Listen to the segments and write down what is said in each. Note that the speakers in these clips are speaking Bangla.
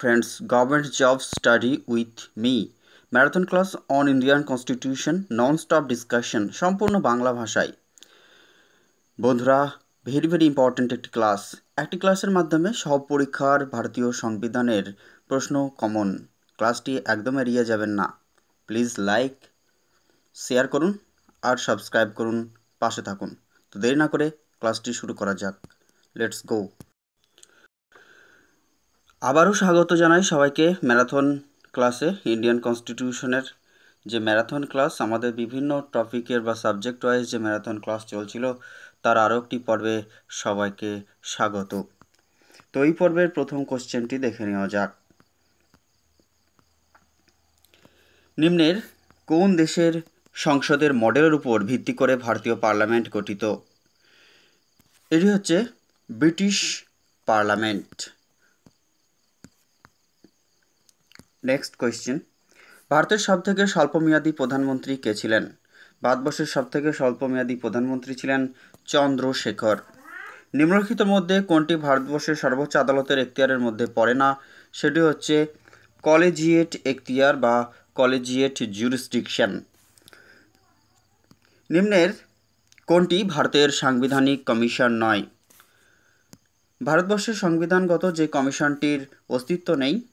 friends, government job study with me. Marathon class on Indian constitution non stop discussion সম্পূর্ণ বাংলা ভাষায়। বন্ধুরা ভেরি ভেরি ইম্পর্ট্যান্ট একটি ক্লাস একটি ক্লাসের মাধ্যমে সব পরীক্ষার ভারতীয় সংবিধানের প্রশ্ন কমন ক্লাসটি একদম এড়িয়ে যাবেন না। প্লিজ লাইক শেয়ার করুন আর সাবস্ক্রাইব করুন। পাশে থাকুন। তো দেরি না করে ক্লাসটি শুরু করা যাক। লেটস গো আবারও স্বাগত জানাই সবাইকে ম্যারাথন ক্লাসে ইন্ডিয়ান কনস্টিটিউশনের যে ম্যারাথন ক্লাস, আমাদের বিভিন্ন টপিকের বা সাবজেক্ট ওয়াইজ যে ম্যারাথন ক্লাস চলছিল, তার আরও একটি পর্বে সবাইকে স্বাগত। তো এই পর্বের প্রথম কোশ্চেনটি দেখে নেওয়া যাক। নিম্নের, কোন দেশের সংসদের মডেলের উপর ভিত্তি করে ভারতীয় পার্লামেন্ট গঠিত? এটি হচ্ছে ব্রিটিশ পার্লামেন্ট। নেক্সট কোয়েশ্চেন ভারতের সবথেকে স্বল্পমেয়াদী প্রধানমন্ত্রী কে ছিলেন? ভারতবর্ষের সবথেকে স্বল্পমেয়াদী প্রধানমন্ত্রী ছিলেন চন্দ্রশেখর। নিম্নলিখিত মধ্যে কোনটি ভারতবর্ষের সর্বোচ্চ আদালতের এখতিয়ারের মধ্যে পড়ে না? সেটি হচ্ছে কলেজিয়েট এখতিয়ার বা কলেজিয়েট জুরিসডিকশন। নিম্নের কোনটি ভারতের সাংবিধানিক কমিশন নয়? ভারতবর্ষের সংবিধানগত যে কমিশনটির অস্তিত্ব নেই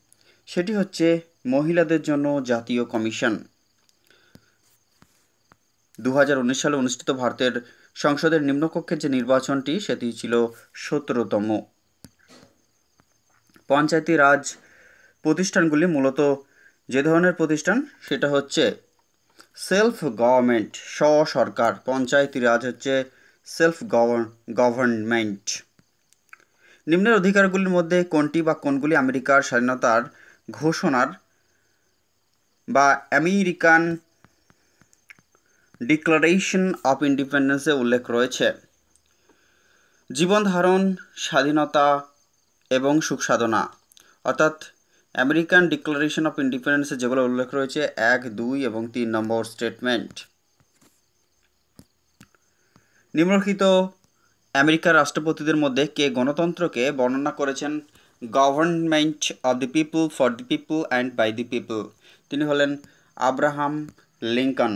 সেটি হচ্ছে মহিলাদের জন্য জাতীয় কমিশন। দু হাজার উনিশ সালে অনুষ্ঠিত ভারতের সংসদের নিম্নকক্ষের যে নির্বাচনটি, সেটি ছিল সতেরোতম। পঞ্চায়েতি রাজ প্রতিষ্ঠানগুলি মূলত যে ধরনের প্রতিষ্ঠান, সেটা হচ্ছে সেলফ গভর্নমেন্ট স্ব সরকার পঞ্চায়েতি রাজ হচ্ছে সেলফ গভর্নমেন্ট। নিম্নের অধিকারগুলির মধ্যে কোনটি বা কোনগুলি আমেরিকার স্বাধীনতার ঘোষণার বা আমেরিকান ডিক্লারেশন অফ ইন্ডিপেন্ডেন্সে উল্লেখ রয়েছে। জীবন ধারণ, স্বাধীনতা এবং সুখ সাধনা। অর্থাৎ আমেরিকান ডিক্লারেশন অফ ইন্ডিপেন্ডেন্সে যেগুলো উল্লেখ রয়েছে, এক, দুই এবং তিন নম্বর স্টেটমেন্ট নিম্নলিখিত আমেরিকার রাষ্ট্রপতিদের মধ্যে কে গণতন্ত্রকে বর্ণনা করেছেন? Government of the people for the people and by the people তিনি হলেন আব্রাহাম লিঙ্কন।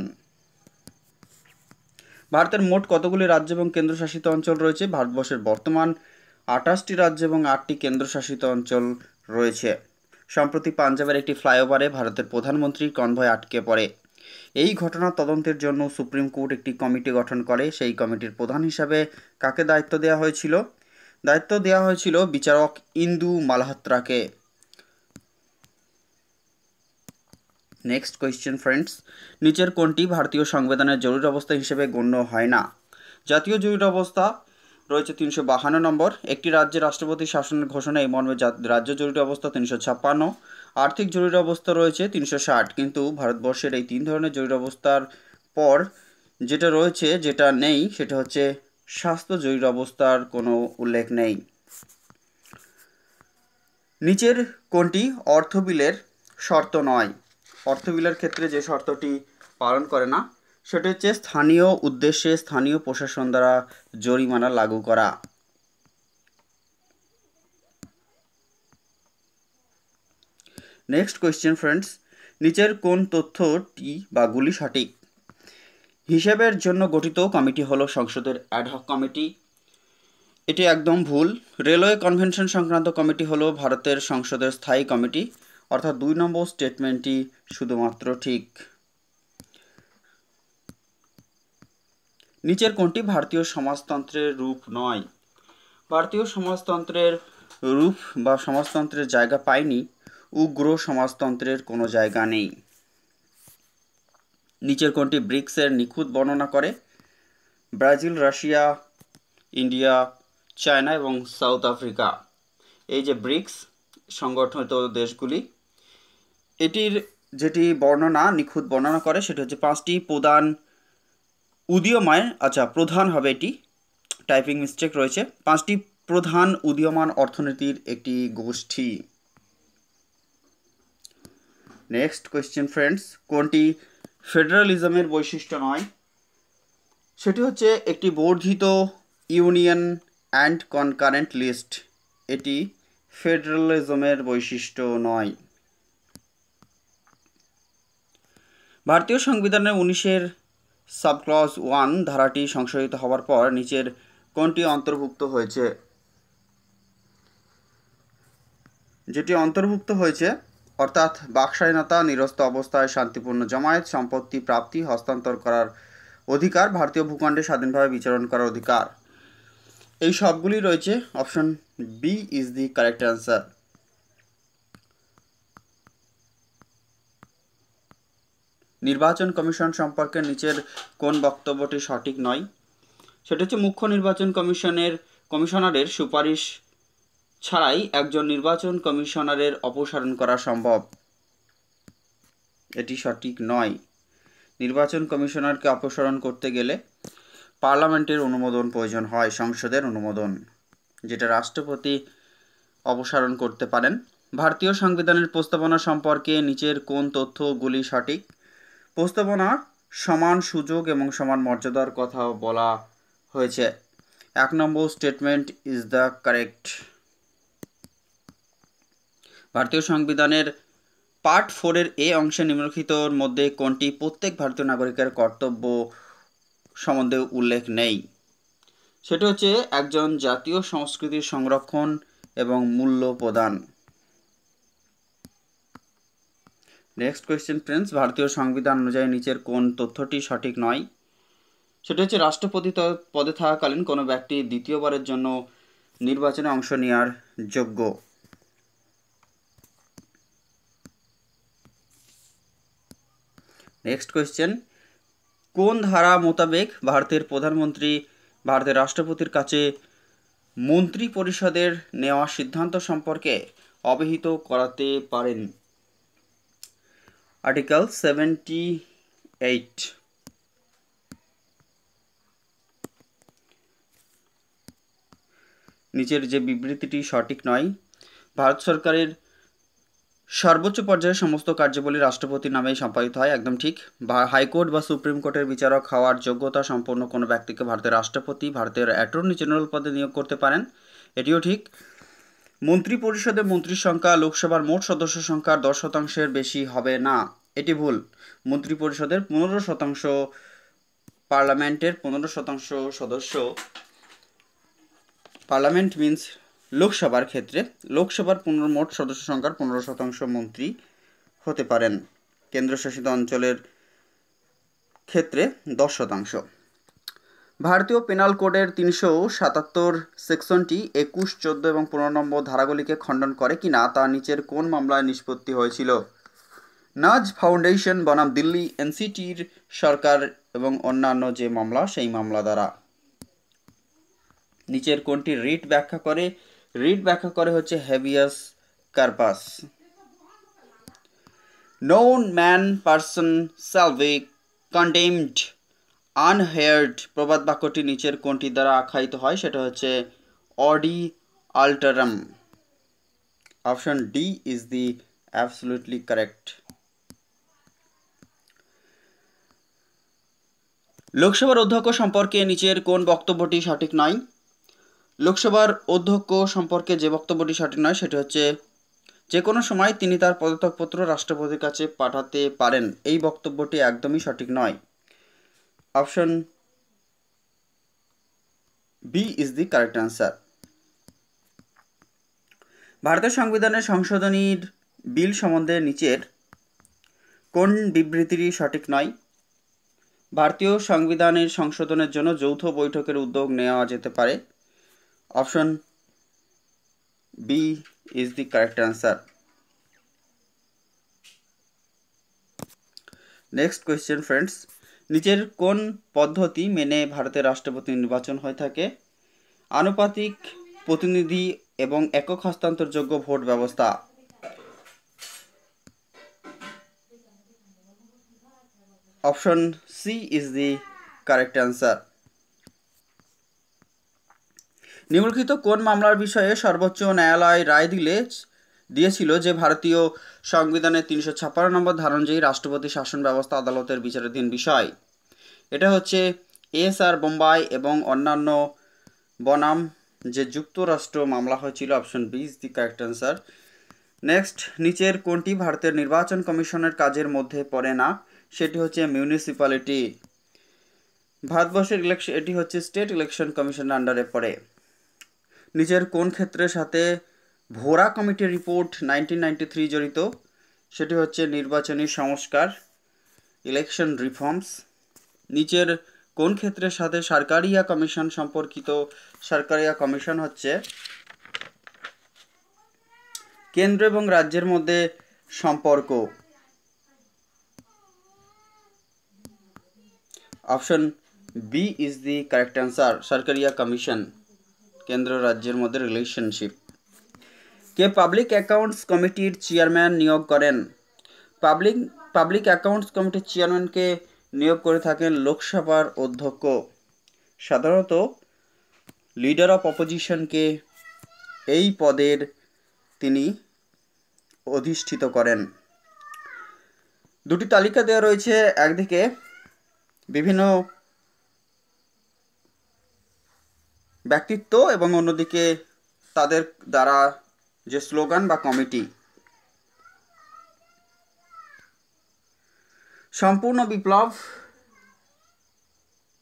ভারতের মোট কতগুলি রাজ্য এবং কেন্দ্রশাসিত অঞ্চল রয়েছে? ভারতবর্ষের বর্তমান আঠাশটি রাজ্য এবং আটটি কেন্দ্রশাসিত অঞ্চল রয়েছে। সম্প্রতি পাঞ্জাবের একটি ফ্লাইওভারে ভারতের প্রধানমন্ত্রীর কনভয় আটকে পড়ে। এই ঘটনার তদন্তের জন্য সুপ্রিম কোর্ট একটি কমিটি গঠন করে। সেই কমিটির প্রধান হিসাবে কাকে দায়িত্ব দেওয়া হয়েছিল? দায়িত্ব দেওয়া হয়েছিল বিচারক ইন্দু মালহোত্রাকে। নেক্সট কোয়েশ্চেন ফ্রেন্ডস নিচের কোনটি ভারতীয় সংবিধানের জরুরি অবস্থা হিসেবে গণ্য হয় না? জাতীয় জরুরি অবস্থা রয়েছে তিনশো বাহান্ন নম্বর। একটি রাজ্যের রাষ্ট্রপতি শাসনের ঘোষণা এই মর্মে রাজ্য জরুরি অবস্থা তিনশো ছাপ্পান্ন। আর্থিক জরুরি অবস্থা রয়েছে তিনশো ষাট। কিন্তু ভারতবর্ষের এই তিন ধরনের জরুরি অবস্থার পর যেটা রয়েছে, যেটা নেই, সেটা হচ্ছে স্বাস্থ্য জরুরি অবস্থার কোনো উল্লেখ নেই। নিচের কোনটি? অর্থ বিলের শর্ত নয়। অর্থ বিলের ক্ষেত্রে যে শর্তটি পালন করে না, সেটা হচ্ছে স্থানীয় উদ্দেশ্যে স্থানীয় প্রশাসন দ্বারা জরিমানা লাগু করা। নেক্সট কোয়েশ্চেন ফ্রেন্ডস নিচের কোন তথ্যটি বা গুলি সঠিক? হিসেবের জন্য গঠিত কমিটি হলো সংসদের অ্যাডহক কমিটি। এটি একদম ভুল। রেলওয়ে কনভেনশন সংক্রান্ত কমিটি হলো ভারতের সংসদের স্থায়ী কমিটি, অর্থাৎ দুই নম্বর স্টেটমেন্টটি শুধুমাত্র ঠিক। নিচের কোনটি ভারতীয় সমাজতন্ত্রের রূপ নয়? ভারতীয় সমাজতন্ত্রের রূপ বা সমাজতন্ত্রের জায়গা পায়নি। উগ্র সমাজতন্ত্রের কোনো জায়গা নেই। নিচের কোনটি ব্রিক্সের নিখুঁত বর্ণনা করে? ব্রাজিল, রাশিয়া, ইন্ডিয়া, চায়না এবং সাউথ আফ্রিকা। এই যে ব্রিক্স সংগঠিত দেশগুলি, এটির যেটি বর্ণনা, নিখুঁত বর্ণনা করে, সেটি হচ্ছে পাঁচটি প্রধান উদীয়মান আচ্ছা প্রধান হবে এটি, টাইপিং মিস্টেক রয়েছে। পাঁচটি প্রধান উদীয়মান অর্থনীতির একটি গোষ্ঠী। নেক্সট কোয়েশ্চেন ফ্রেন্ডস কোনটি ফেডারালিজমের বৈশিষ্ট্য নয়। সেটি হচ্ছে একটি বর্ধিত ইউনিয়ন অ্যান্ড কনকারেন্ট লিস্ট। এটি ফেডারেলিজমের বৈশিষ্ট্য নয়। ভারতীয় সংবিধানের উনিশের সাবক্লজ ওয়ান ধারাটি সংশোধিত হওয়ার পর নিচের কোনটি অন্তর্ভুক্ত হয়েছে? যেটি অন্তর্ভুক্ত হয়েছে অর্থাৎ বাকস্বাধীনতা নিরস্ত অবস্থায় শান্তিপূর্ণ জমায়েত, সম্পত্তি প্রাপ্তি, হস্তান্তর করার অধিকার, ভারতীয় ভূখণ্ডে স্বাধীনভাবে বিচরণ করার অধিকার। এই সবগুলি রয়েছে option B is the correct answer নির্বাচন কমিশন সম্পর্কে নিচের কোন বক্তব্যটি সঠিক নয়? সেটা হচ্ছে মুখ্য নির্বাচন কমিশনের কমিশনারের সুপারিশ ছাড়াই একজন নির্বাচন কমিশনারের অপসারণ করা সম্ভব। এটি সঠিক নয়। নির্বাচন কমিশনারকে অপসারণ করতে গেলে পার্লামেন্টের অনুমোদন প্রয়োজন হয়, সংসদের অনুমোদন, যেটা রাষ্ট্রপতি অপসারণ করতে পারেন। ভারতীয় সংবিধানের প্রস্তাবনা সম্পর্কে নিচের কোন তথ্যগুলি সঠিক? প্রস্তাবনা সমান সুযোগ এবং সমান মর্যাদার কথা বলা হয়েছে। এক নম্বর স্টেটমেন্ট ইজ দ্য কারেক্ট। ভারতীয় সংবিধানের পার্ট ফোরের এ অংশে নিম্নলিখিতর মধ্যে কোনটি প্রত্যেক ভারতীয় নাগরিকের কর্তব্য সম্বন্ধে উল্লেখ নেই। সেটি হচ্ছে একজন জাতীয় সংস্কৃতির সংরক্ষণ এবং মূল্য প্রদান। নেক্সট কোয়েশ্চেন ফ্রেন্ডস ভারতীয় সংবিধান অনুযায়ী নিচের কোন তথ্যটি সঠিক নয়? সেটি হচ্ছে রাষ্ট্রপতি পদে থাকাকালীন কোনো ব্যক্তি দ্বিতীয়বারের জন্য নির্বাচনে অংশ নেওয়ার যোগ্য। নেক্সট কোয়েশ্চেন কোন ধারা মোতাবেক ভারতের প্রধানমন্ত্রী, ভারতের রাষ্ট্রপতির কাছে মন্ত্রী পরিষদের নেওয়া সিদ্ধান্ত সম্পর্কে অবহিত করাতে পারেন? আর্টিকেল সেভেন্টি এইট নিচের যে বিবৃতিটি সঠিক নয়, ভারত সরকারের সর্বোচ্চ পর্যায়ে সমস্ত কার্যাবলী রাষ্ট্রপতির নামেই সম্পাদিত হয়, একদম ঠিক। বা হাইকোর্ট বা সুপ্রিম কোর্টের বিচারক হওয়ার যোগ্যতা সম্পন্ন কোনো ব্যক্তিকে ভারতের রাষ্ট্রপতি, ভারতের অ্যাটর্নি জেনারেল পদে নিয়োগ করতে পারেন। এটিও ঠিক। মন্ত্রী পরিষদে মন্ত্রীর সংখ্যা, লোকসভার মোট সদস্য সংখ্যার দশ শতাংশের বেশি হবে না। এটি ভুল। মন্ত্রী পরিষদের পনেরো শতাংশ, পার্লামেন্টের পনেরো শতাংশ সদস্য। পার্লামেন্ট মিন্স লোকসভার ক্ষেত্রে লোকসভার পনেরো মোট সদস্য সংখ্যার পনেরো শতাংশ মন্ত্রী হতে পারেন। কেন্দ্রশাসিত অঞ্চলের ক্ষেত্রে দশ শতাংশ। ভারতীয় পেনাল কোডের তিনশো সাতাত্তর সেকশনটি একুশ, চোদ্দ এবং পনেরো নম্বর ধারাগুলিকে খণ্ডন করে কিনা তা নিচের কোন মামলায় নিষ্পত্তি হয়েছিল? নাজ ফাউন্ডেশন বনাম দিল্লি এনসিটির সরকার এবং অন্যান্য যে মামলা, সেই মামলা দ্বারা। নিচের কোনটি রিট ব্যাখ্যা করে রিট ব্যাখ্যা করে হচ্ছে habeas corpus. None man person shall be condemned unheard প্রবাদ বাক্যটি নিচের কোনটি দ্বারা আখ্যায়িত হয়, সেটা হচ্ছে audi alteram. Option D is the absolutely correct লোকসভার অধ্যক্ষ সম্পর্কে নিচের কোন বক্তব্যটি সঠিক নয়? লোকসভার অধ্যক্ষ সম্পর্কে যে বক্তব্যটি সঠিক নয়, সেটি হচ্ছে, যে কোনো সময় তিনি তার পদত্যাগপত্র রাষ্ট্রপতির কাছে পাঠাতে পারেন। এই বক্তব্যটি একদমই সঠিক নয়। Option B is the correct answer ভারতের সংবিধানের সংশোধনীর বিল সম্বন্ধে নিচের কোন বিবৃতিটি সঠিক নয়? ভারতীয় সংবিধানের সংশোধনের জন্য যৌথ বৈঠকের উদ্যোগ নেওয়া যেতে পারে। Option B is the correct answer next question friends নিচের কোন পদ্ধতি মেনে ভারতের রাষ্ট্রপতি নির্বাচন হয়ে থাকে? আনুপাতিক, প্রতিনিধি এবং একক হস্তান্তরযোগ্য ভোট ব্যবস্থা। Option C is the correct answer নিম্নলিখিত কোন মামলার বিষয়ে সর্বোচ্চ ন্যায়ালয় রায় দিলে, দিয়েছিল যে ভারতীয় সংবিধানের তিনশো ছাপ্পান্ন নম্বর ধারণ যেই রাষ্ট্রপতি শাসন ব্যবস্থা আদালতের বিচারাধীন বিষয়। এটা হচ্ছে এস আর বোম্বাই এবং অন্যান্য বনাম যে যুক্তরাষ্ট্র মামলা হয়েছিল, option B is the correct answer. Next, নিচের কোনটি ভারতের নির্বাচন কমিশনের কাজের মধ্যে পড়ে না, সেটি হচ্ছে মিউনিসিপ্যালিটি ভারতবর্ষের ইলেকশন এটি হচ্ছে স্টেট ইলেকশন কমিশনের আন্ডারে পড়ে। নিচের কোন ক্ষেত্রের সাথে ভোরা কমিটির রিপোর্ট নাইনটিন জড়িত, সেটি হচ্ছে নির্বাচনী সংস্কার ইলেকশন রিফর্মস নিচের কোন ক্ষেত্রের সাথে সরকারিয়া কমিশন সম্পর্কিত, সরকারিয়া কমিশন হচ্ছে কেন্দ্র এবং রাজ্যের মধ্যে সম্পর্ক। Option B is the correct answer Sarkaria commission. কেন্দ্র রাজ্যের মধ্যে রিলেশনশিপ কে পাবলিক অ্যাকাউন্টস কমিটির চেয়ারম্যান নিয়োগ করেন? পাবলিক পাবলিক অ্যাকাউন্টস কমিটির চেয়ারম্যানকে নিয়োগ করে থাকেন লোকসভার অধ্যক্ষ। সাধারণত লিডার অফ অপোজিশনকে এই পদের তিনি অধিষ্ঠিত করেন। দুটি তালিকা দেওয়া রয়েছে। একদিকে বিভিন্ন ব্যক্তিত্ব এবং অন্যদিকে তাদের দ্বারা যে স্লোগান বা কমিটি। সম্পূর্ণ বিপ্লব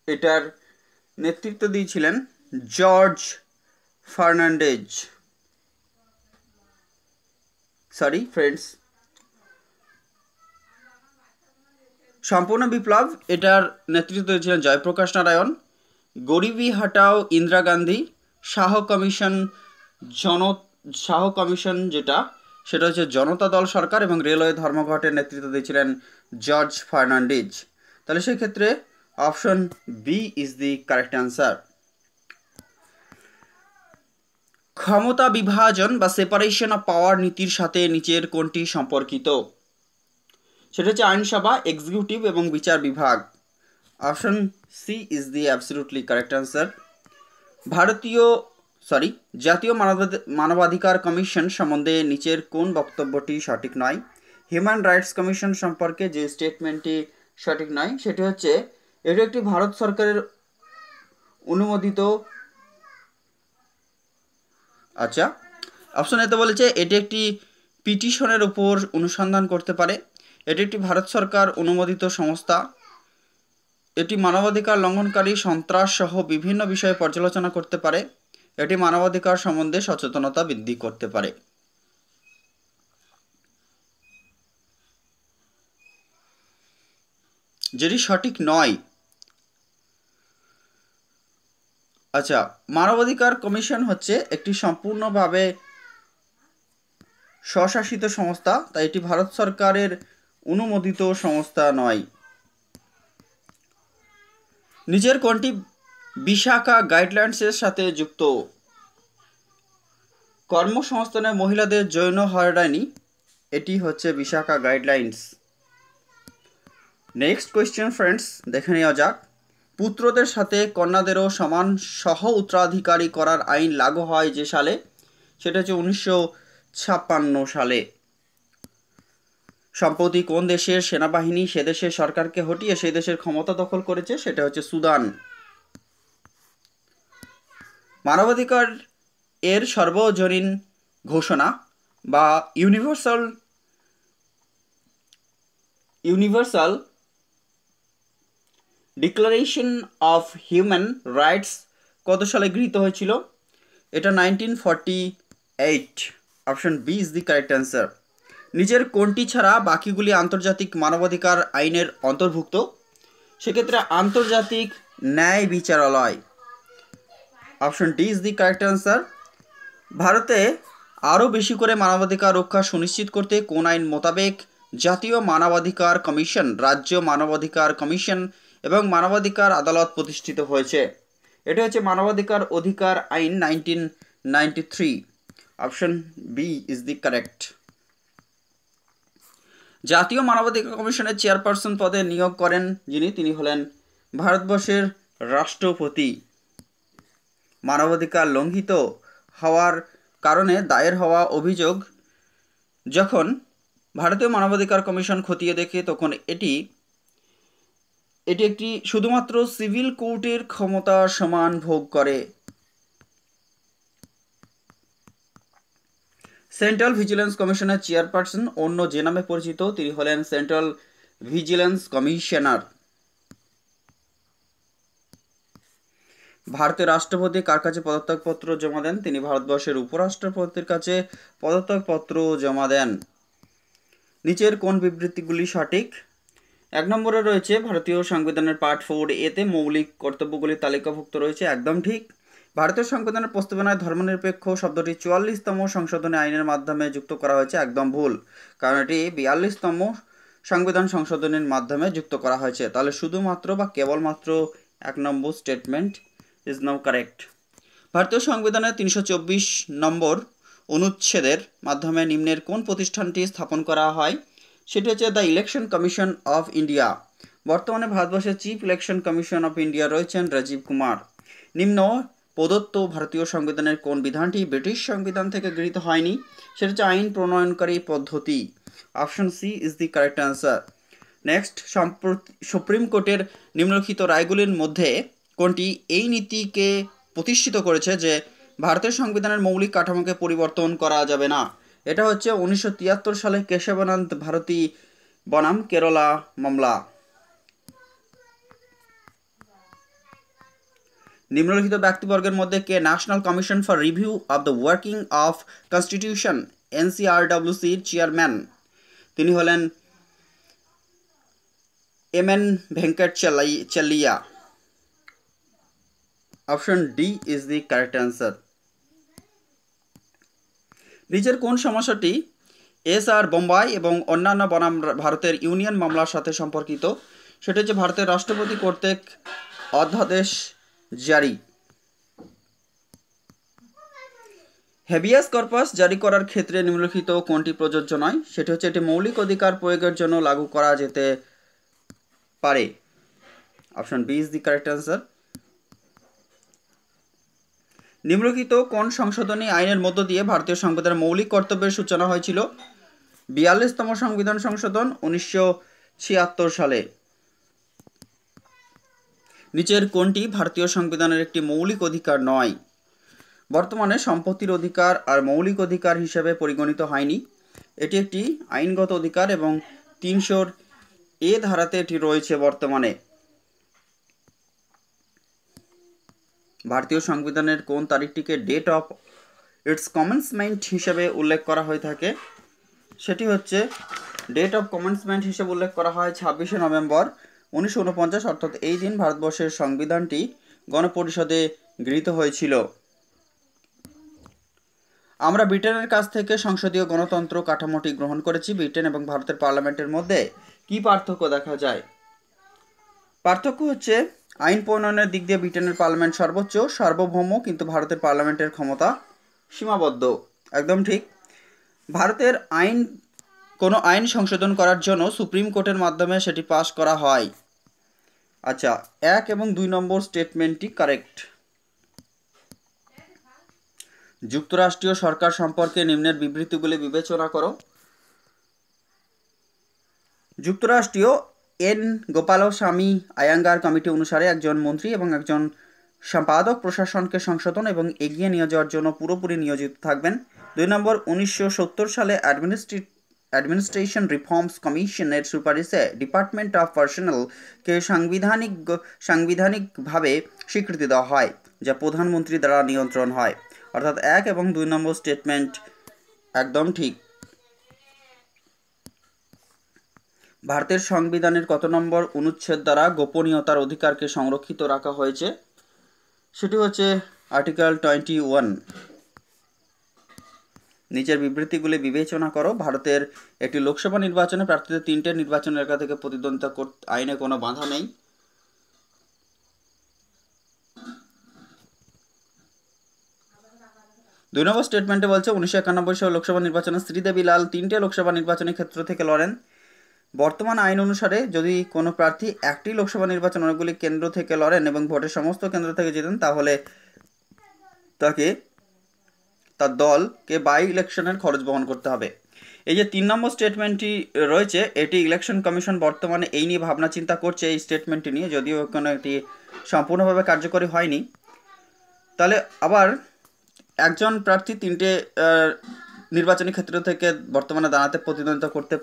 এটার নেতৃত্ব দিয়েছিলেন জর্জ ফার্নান্ডেজ। সরি ফ্রেন্ডস সম্পূর্ণ বিপ্লব এটার নেতৃত্ব দিয়েছিলেন জয়প্রকাশ নারায়ণ। গরিবি হাটাও ইন্দিরা গান্ধী, শাহ কমিশন জন শাহ কমিশন যেটা, সেটা হচ্ছে জনতা দল সরকার এবং রেলওয়ে ধর্মঘটের নেতৃত্ব দিয়েছিলেন জর্জ ফার্নান্ডিজ। তাহলে সেই ক্ষেত্রে option B is the correct answer ক্ষমতা বিভাজন বা সেপারেশন অফ পাওয়ার নীতির সাথে নিচের কোনটি সম্পর্কিত? সেটা হচ্ছে আইনসভা এক্সিকিউটিভ এবং বিচার বিভাগ। Option C is the absolutely correct answer. ভারতীয়, সরি, জাতীয় মানবাধিকার কমিশন সম্বন্ধে নিচের কোন বক্তব্যটি সঠিক নয়? হিউম্যান রাইটস কমিশন সম্পর্কে যে স্টেটমেন্টটি সঠিক নয়, সেটি হচ্ছে, এটি একটি ভারত সরকারের অনুমোদিত আচ্ছা অপশন এতে বলেছে, এটি একটি পিটিশনের উপর অনুসন্ধান করতে পারে। এটি একটি ভারত সরকার অনুমোদিত সংস্থা। এটি মানবাধিকার লঙ্ঘনকারী সন্ত্রাস সহ বিভিন্ন বিষয়ে পর্যালোচনা করতে পারে। এটি মানবাধিকার সম্বন্ধে সচেতনতা বৃদ্ধি করতে পারে। যেটি সঠিক নয়। আচ্ছা মানবাধিকার কমিশন হচ্ছে একটি সম্পূর্ণভাবে স্বশাসিত সংস্থা, তাই এটি ভারত সরকারের অনুমোদিত সংস্থা নয়। নিজের কোনটি বিশাখা গাইডলাইন্সের সাথে যুক্ত? কর্মসংস্থানে মহিলাদের জৈন হয়রানি, এটি হচ্ছে Vishakha guidelines. Next question friends, দেখে নেওয়া যাক। পুত্রদের সাথে কন্যাদেরও সমান সহ উত্তরাধিকারী করার আইন লাগু হয় যে সালে? সেটা হচ্ছে উনিশশো ছাপ্পান্ন সালে। সম্প্রতি কোন দেশের সেনাবাহিনী সে দেশের সরকারকে হটিয়ে সেই দেশের ক্ষমতা দখল করেছে, সেটা হচ্ছে সুদান। মানবাধিকার এর সর্বজনীন ঘোষণা বা universal universal declaration of human rights কত সালে গৃহীত হয়েছিল? এটা nineteen forty eight option B is the correct answer নিজের কোনটি ছাড়া বাকিগুলি আন্তর্জাতিক মানবাধিকার আইনের অন্তর্ভুক্ত? সেক্ষেত্রে আন্তর্জাতিক ন্যায় বিচারালয়। Option D is the correct answer ভারতে আরও বেশি করে মানবাধিকার রক্ষা সুনিশ্চিত করতে কোন আইন মোতাবেক জাতীয় মানবাধিকার কমিশন, রাজ্য মানবাধিকার কমিশন এবং মানবাধিকার আদালত প্রতিষ্ঠিত হয়েছে। এটি হচ্ছে মানবাধিকার অধিকার আইন nineteen ninety three. Option B is the correct জাতীয় মানবাধিকার কমিশনের চেয়ারপারসন পদে নিয়োগ করেন যিনি, তিনি হলেন ভারতবর্ষের রাষ্ট্রপতি। মানবাধিকার লঙ্ঘিত হওয়ার কারণে দায়ের হওয়া অভিযোগ যখন ভারতীয় মানবাধিকার কমিশন খতিয়ে দেখে, তখন এটি এটি একটি শুধুমাত্র সিভিল কোর্টের ক্ষমতা সমান ভোগ করে। সেন্ট্রাল ভিজিলেন্স কমিশনের চেয়ারপারসন, অন্য যে নামে পরিচিত, তিনি হলেন সেন্ট্রাল ভিজিলেন্স কমিশনার। ভারতের রাষ্ট্রপতি কার কাছে পদত্যাগপত্র জমা দেন? তিনি ভারতবর্ষের উপরাষ্ট্রপতির কাছে পদত্যাগপত্র জমা দেন। নিচের কোন বিবৃতিগুলি সঠিক? এক নম্বরে রয়েছে, ভারতীয় সংবিধানের পার্ট ফোর এতে মৌলিক কর্তব্যগুলি তালিকাভুক্ত রয়েছে, একদম ঠিক। ভারতীয় সংবিধানের প্রস্তাবনায় ধর্মনিরপেক্ষ শব্দটি চুয়াল্লিশতম সংশোধনী আইনের মাধ্যমে যুক্ত করা হয়েছে একদম ভুল, কারণ এটি বিয়াল্লিশতম সংবিধান সংশোধনীর মাধ্যমে যুক্ত করা হয়েছে। তাহলে শুধুমাত্র বা কেবলমাত্র এক নম্বর স্টেটমেন্ট ইজ নাও কারেক্ট ভারতীয় সংবিধানের তিনশো চব্বিশ নম্বর অনুচ্ছেদের মাধ্যমে নিম্নের কোন প্রতিষ্ঠানটি স্থাপন করা হয়? সেটি হচ্ছে the election commission of India. বর্তমানে ভারতবর্ষের chief election commission of India রয়েছেন রাজীব কুমার। নিম্ন প্রদত্ত ভারতীয় সংবিধানের কোন বিধানটি ব্রিটিশ সংবিধান থেকে গৃহীত হয়নি, সেটা হচ্ছে আইন প্রণয়নকারী পদ্ধতি। Option C is the correct answer. Next, সম্প্রতি সুপ্রিম কোর্টের নিম্নলিখিত রায়গুলির মধ্যে কোনটি এই নীতিকে প্রতিষ্ঠিত করেছে যে ভারতের সংবিধানের মৌলিক কাঠামোকে পরিবর্তন করা যাবে না? এটা হচ্ছে উনিশশো তিয়াত্তর সালে কেশবানন্দ ভারতী বনাম কেরলা মামলা। নিম্নলিখিত ব্যক্তিবর্গের মধ্যে কে national commission for review of the working of constitution এনসিআরডব্লিউসির chairman. তিনি হলেন M N Venkata Chelliah. Option D is the correct answer. নিচের কোন সমস্যাটি এস আর বোম্বাই এবং অন্যান্য বনাম ভারতের ইউনিয়ন মামলার সাথে সম্পর্কিত, সেটা হচ্ছে ভারতের রাষ্ট্রপতি কর্তৃক অধ্যাদেশ জারি। হেভিয়াস কর্পাস জারি করার ক্ষেত্রে নিম্নলিখিত কোনটি প্রযোজ্য নয়? সেটি হচ্ছে এটি মৌলিক অধিকার প্রয়োগের জন্য লাগু করা যেতে পারে। Option B is the correct answer. নিম্নলিখিত কোন সংশোধনী আইনের মধ্য দিয়ে ভারতীয় সংবিধানের মৌলিক কর্তব্যের সূচনা হয়েছিল? বিয়াল্লিশতম সংবিধান সংশোধন, উনিশশো ছিয়াত্তর সালে। নিচের কোনটি ভারতীয় সংবিধানের একটি মৌলিক অধিকার নয়। বর্তমানে সম্পত্তির অধিকার আর মৌলিক অধিকার হিসেবে পরিগণিত হয়নি। এটি একটি আইনগত অধিকার এবং তিনশোর এ ধারাতে এটি রয়েছে বর্তমানে। ভারতীয় সংবিধানের কোন তারিখটিকে ডেট অফ ইটস কমেন্সমেন্ট হিসেবে উল্লেখ করা হয়ে থাকে, সেটি হচ্ছে ডেট অফ কমেন্সমেন্ট হিসেবে উল্লেখ করা হয় ছাব্বিশে নভেম্বর। উনিশশো উনপঞ্চাশ অর্থাৎ এই দিন ভারতবর্ষের সংবিধানটি গণপরিষদে গৃহীত হয়েছিল। আমরা ব্রিটেনের কাছ থেকে সংসদীয় গণতন্ত্র কাঠামোটি গ্রহণ করেছি। ব্রিটেন এবং ভারতের পার্লামেন্টের মধ্যে কি পার্থক্য দেখা যায়? পার্থক্য হচ্ছে, আইন প্রণয়নের দিক দিয়ে ব্রিটেনের পার্লামেন্ট সর্বোচ্চ, সার্বভৌম, কিন্তু ভারতের পার্লামেন্টের ক্ষমতা সীমাবদ্ধ। একদম ঠিক। ভারতের আইন, কোনো আইন সংশোধন করার জন্য সুপ্রিম কোর্টের মাধ্যমে সেটি পাশ করা হয়। আচ্ছা এক এবং দুই নম্বর স্টেটমেন্টটি কারেক্ট যুক্তরাষ্ট্রীয় সরকার সম্পর্কে নিম্নের বিবৃতিগুলি বিবেচনা করো। যুক্তরাষ্ট্রীয় এন গোপালস্বামী আয়াঙ্গার কমিটি অনুসারে একজন মন্ত্রী এবং একজন সম্পাদক প্রশাসনকে সংশোধন এবং এগিয়ে নিয়ে যাওয়ার জন্য পুরোপুরি নিয়োজিত থাকবেন। দুই নম্বর, উনিশশো সত্তর সালে অ্যাডমিনিস্ট্রেট অ্যাডমিনিস্ট্রেশন রিফর্মস কমিশনের সুপারিশে ডিপার্টমেন্ট অফ পার্সোনালকে সাংবিধানিক, সাংবিধানিকভাবে স্বীকৃতি দেওয়া হয়, যা প্রধানমন্ত্রী দ্বারা নিয়ন্ত্রণ হয়। অর্থাৎ এক এবং দুই নম্বর স্টেটমেন্ট একদম ঠিক। ভারতের সংবিধানের কত নম্বর অনুচ্ছেদ দ্বারা গোপনীয়তার অধিকারকে সংরক্ষিত রাখা হয়েছে? সেটি হচ্ছে আর্টিকেল টোয়েন্টি ওয়ান নিচের বিবৃতিগুলি বিবেচনা করো। ভারতের একটি লোকসভা নির্বাচনে প্রার্থীদের তিনটে নির্বাচন এলাকা থেকে প্রতিদ্বন্দ্বিতা করতে আইনে কোনো বাধা নেই। দুই নম্বর স্টেটমেন্টে বলছে, উনিশশো একানব্বই সাল লোকসভা নির্বাচনে শ্রীদেবী লাল তিনটে লোকসভা নির্বাচনী ক্ষেত্র থেকে লড়েন। বর্তমান আইন অনুসারে যদি কোনো প্রার্থী একটি লোকসভা নির্বাচন অনেকগুলি কেন্দ্র থেকে লড়েন এবং ভোটের সমস্ত কেন্দ্র থেকে জেতেন, তাহলে তাকে তার দলকে বাই ইলেকশনের খরচ বহন করতে হবে। এই যে তিন নম্বর স্টেটমেন্টটি রয়েছে, এটি ইলেকশন কমিশন বর্তমানে এই নিয়ে ভাবনা চিন্তা করছে, এই স্টেটমেন্টটি নিয়ে, যদিও কোনো একটি সম্পূর্ণভাবে কার্যকরী হয়নি। তাহলে আবার একজন প্রার্থী তিনটে নির্বাচনী ক্ষেত্র থেকে বর্তমানে দাঁড়াতে প্রতিদ্বন্দ্বিতা করতে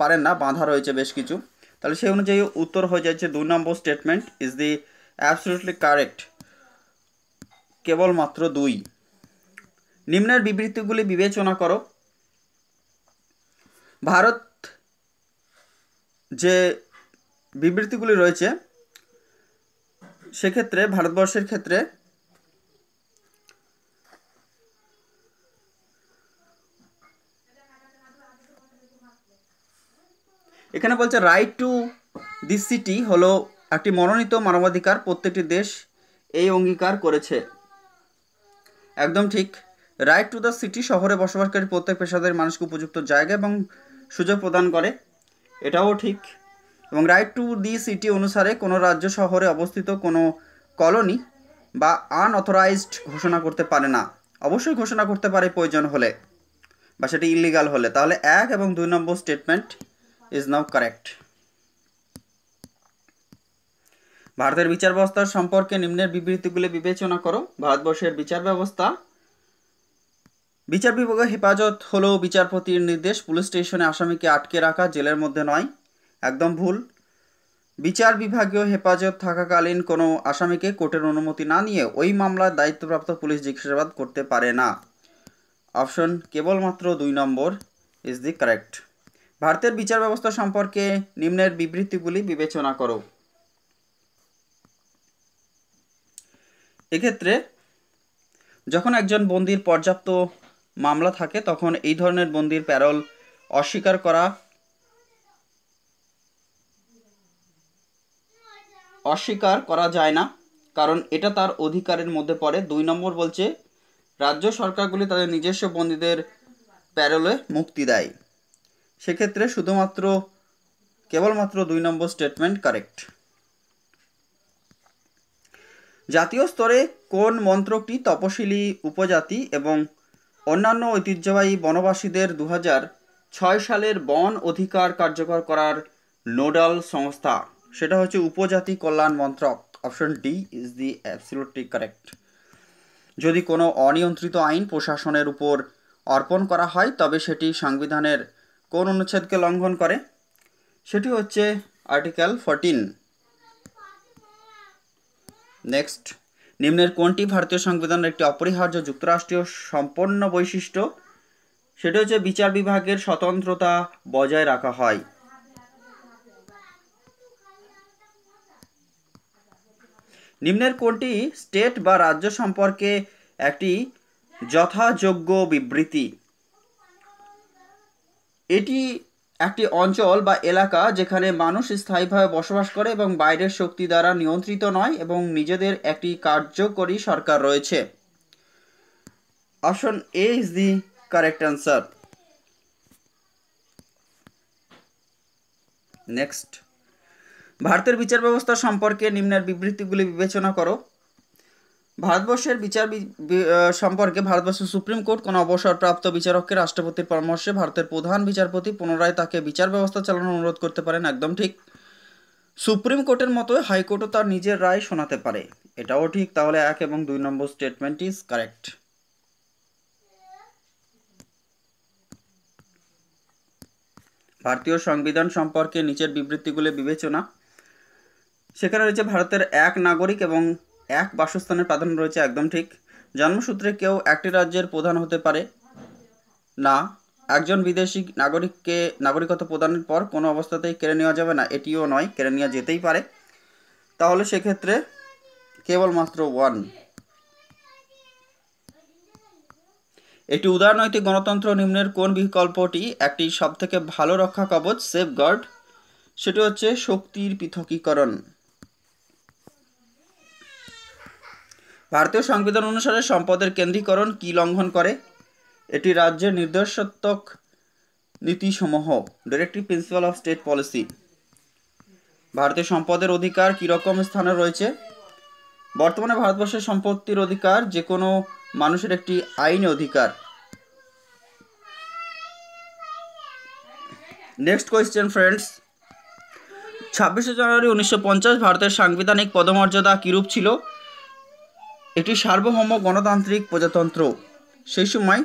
পারেন না, বাঁধা রয়েছে বেশ কিছু। তাহলে সেই অনুযায়ী উত্তর হয়ে যাচ্ছে দুই নম্বর statement is the absolutely correct কেবলমাত্র দুই। নিম্নের বিবৃতিগুলি বিবেচনা করো। ভারত যে বিবৃতিগুলি রয়েছে, সেক্ষেত্রে, ভারতবর্ষের ক্ষেত্রে এখানে বলছে রাইট টু দিস সিটি হলো একটি মনোনীত মানবাধিকার প্রত্যেকটি দেশ এই অঙ্গীকার করেছে। একদম ঠিক। রাইট টু দ্য সিটি শহরে বসবাসকারী প্রত্যেক পেশাদারী মানুষকে উপযুক্ত জায়গা এবং সুযোগ প্রদান করে। এটাও ঠিক। এবং রাইট টু দি সিটি অনুসারে কোনো রাজ্য শহরে অবস্থিত কোনো কলোনি বা আনঅথরাইজড ঘোষণা করতে পারে না। অবশ্যই ঘোষণা করতে পারে প্রয়োজন হলে বা সেটি ইলিগাল হলে। তাহলে এক এবং দুই নম্বর স্টেটমেন্ট ইজ নাও কারেক্ট ভারতের বিচার ব্যবস্থা সম্পর্কে নিম্নের বিবৃতিগুলি বিবেচনা করো। ভারতবর্ষের বিচার ব্যবস্থা বিচার বিভাগের হেফাজত হলো বিচারপতির নির্দেশ পুলিশ স্টেশনে আসামিকে আটকে রাখা জেলের মধ্যে নয়। একদম ভুল। বিচার বিভাগীয় হেফাজত থাকাকালীন কোনো আসামিকে কোর্টের অনুমতি না নিয়ে ওই মামলার দায়িত্বপ্রাপ্ত পুলিশ জিজ্ঞাসাবাদ করতে পারে না। অপশন কেবলমাত্র দুই নম্বর ইজ দি কারেক্ট ভারতের বিচার ব্যবস্থা সম্পর্কে নিম্নের বিবৃতিগুলি বিবেচনা করো। এক্ষেত্রে যখন একজন বন্দির পর্যাপ্ত মামলা থাকে, তখন এই ধরনের বন্দির প্যারল অস্বীকার করা অস্বীকার করা যায় না, কারণ এটা তার অধিকারের মধ্যে পড়ে। দুই নম্বর বলছে, রাজ্য সরকারগুলি তাদের নিজস্ব বন্দীদের প্যারোলে মুক্তি দেয়। সেক্ষেত্রে শুধুমাত্র, কেবলমাত্র দুই নম্বর স্টেটমেন্ট কারেক্ট জাতীয় স্তরে কোন মন্ত্রকটি তপশিলি উপজাতি এবং অন্যান্য ঐতিহ্যবাহী বনবাসীদের দু ছয় সালের বন অধিকার কার্যকর করার নোডাল সংস্থা। সেটা হচ্ছে উপজাতি কল্যাণ মন্ত্রক। Option D is the absolutely correct যদি কোনো অনিয়ন্ত্রিত আইন প্রশাসনের উপর অর্পণ করা হয়, তবে সেটি সংবিধানের কোন অনুচ্ছেদকে লঙ্ঘন করে? সেটি হচ্ছে আর্টিকেল ফোরটিন। নেক্সট। নিম্নের কোনটি ভারতীয় সংবিধানের একটি অপরিহার্য যুক্তরাষ্ট্রীয় সম্পন্ন বৈশিষ্ট্য? সেটা হচ্ছে বিচার বিভাগের স্বতন্ত্রতা বজায় রাখা হয়। নিম্নের কোনটি? স্টেট বা রাজ্য সম্পর্কে একটি যথাযোগ্য বিবৃতি। এটি একটি অঞ্চল বা এলাকা যেখানে মানুষ স্থায়ীভাবে বসবাস করে এবং বাইরের শক্তি দ্বারা নিয়ন্ত্রিত নয় এবং নিজেদের একটি কার্যকরী সরকার রয়েছে। Option A is the correct answer next ভারতের বিচার ব্যবস্থা সম্পর্কে নিম্নের বিবৃতিগুলি বিবেচনা করো। ভারতবর্ষের বিচার সম্পর্কে ভারতবর্ষের সুপ্রিম কোর্ট কোনো অবসরপ্রাপ্ত বিচারককে রাষ্ট্রপতির পরামর্শে ভারতের প্রধান বিচারপতি পুনরায় তাকে বিচার ব্যবস্থা চালানোর অনুরোধ করতে পারেন, একদম ঠিক। সুপ্রিম কোর্টের মতো হাইকোর্টও তার নিজের রায় শোনাতে পারে। এটাও ঠিক, তাহলে এক এবং দুই নম্বর স্টেটমেন্ট ইজ কারেক্ট ভারতীয় সংবিধান সম্পর্কে নিচের বিবৃতিগুলি বিবেচনা। সেখানে রয়েছে ভারতের এক নাগরিক এবং এক বাসস্থানের প্রাধান্য রয়েছে একদম ঠিক। জন্মসূত্রে কেউ একটি রাজ্যের প্রধান হতে পারে না। একজন বিদেশি নাগরিককে নাগরিকত্ব প্রদানের পর কোনো অবস্থাতেই কেড়ে নেওয়া যাবে না, এটিও নয়, কেড়ে নেওয়া যেতেই পারে। তাহলে সেক্ষেত্রে কেবলমাত্র ওয়ান একটি উদারনৈতিক গণতন্ত্র নিম্নের কোন বিকল্পটি? একটি সবথেকে ভালো রক্ষা কবচ সেফগার্ড সেটি হচ্ছে শক্তির পৃথকীকরণ। ভারতীয় সংবিধান অনুসারে সম্পদের কেন্দ্রীকরণ কি লঙ্ঘন করে? এটি রাজ্যের নির্দেশাত্মক নীতিসমূহ। Directive principle of state policy ভারতীয় সম্পদের অধিকার কীরকম স্থানে রয়েছে? বর্তমানে ভারতবর্ষের সম্পত্তির অধিকার যে কোনো মানুষের একটি আইনি অধিকার। নেক্সট কোয়েশ্চেন ফ্রেন্ডস ছাব্বিশে জানুয়ারি উনিশশো পঞ্চাশ ভারতের সাংবিধানিক পদমর্যাদা কীরূপ ছিল? একটি সার্বভৌম গণতান্ত্রিক প্রজাতন্ত্র। সেই সময়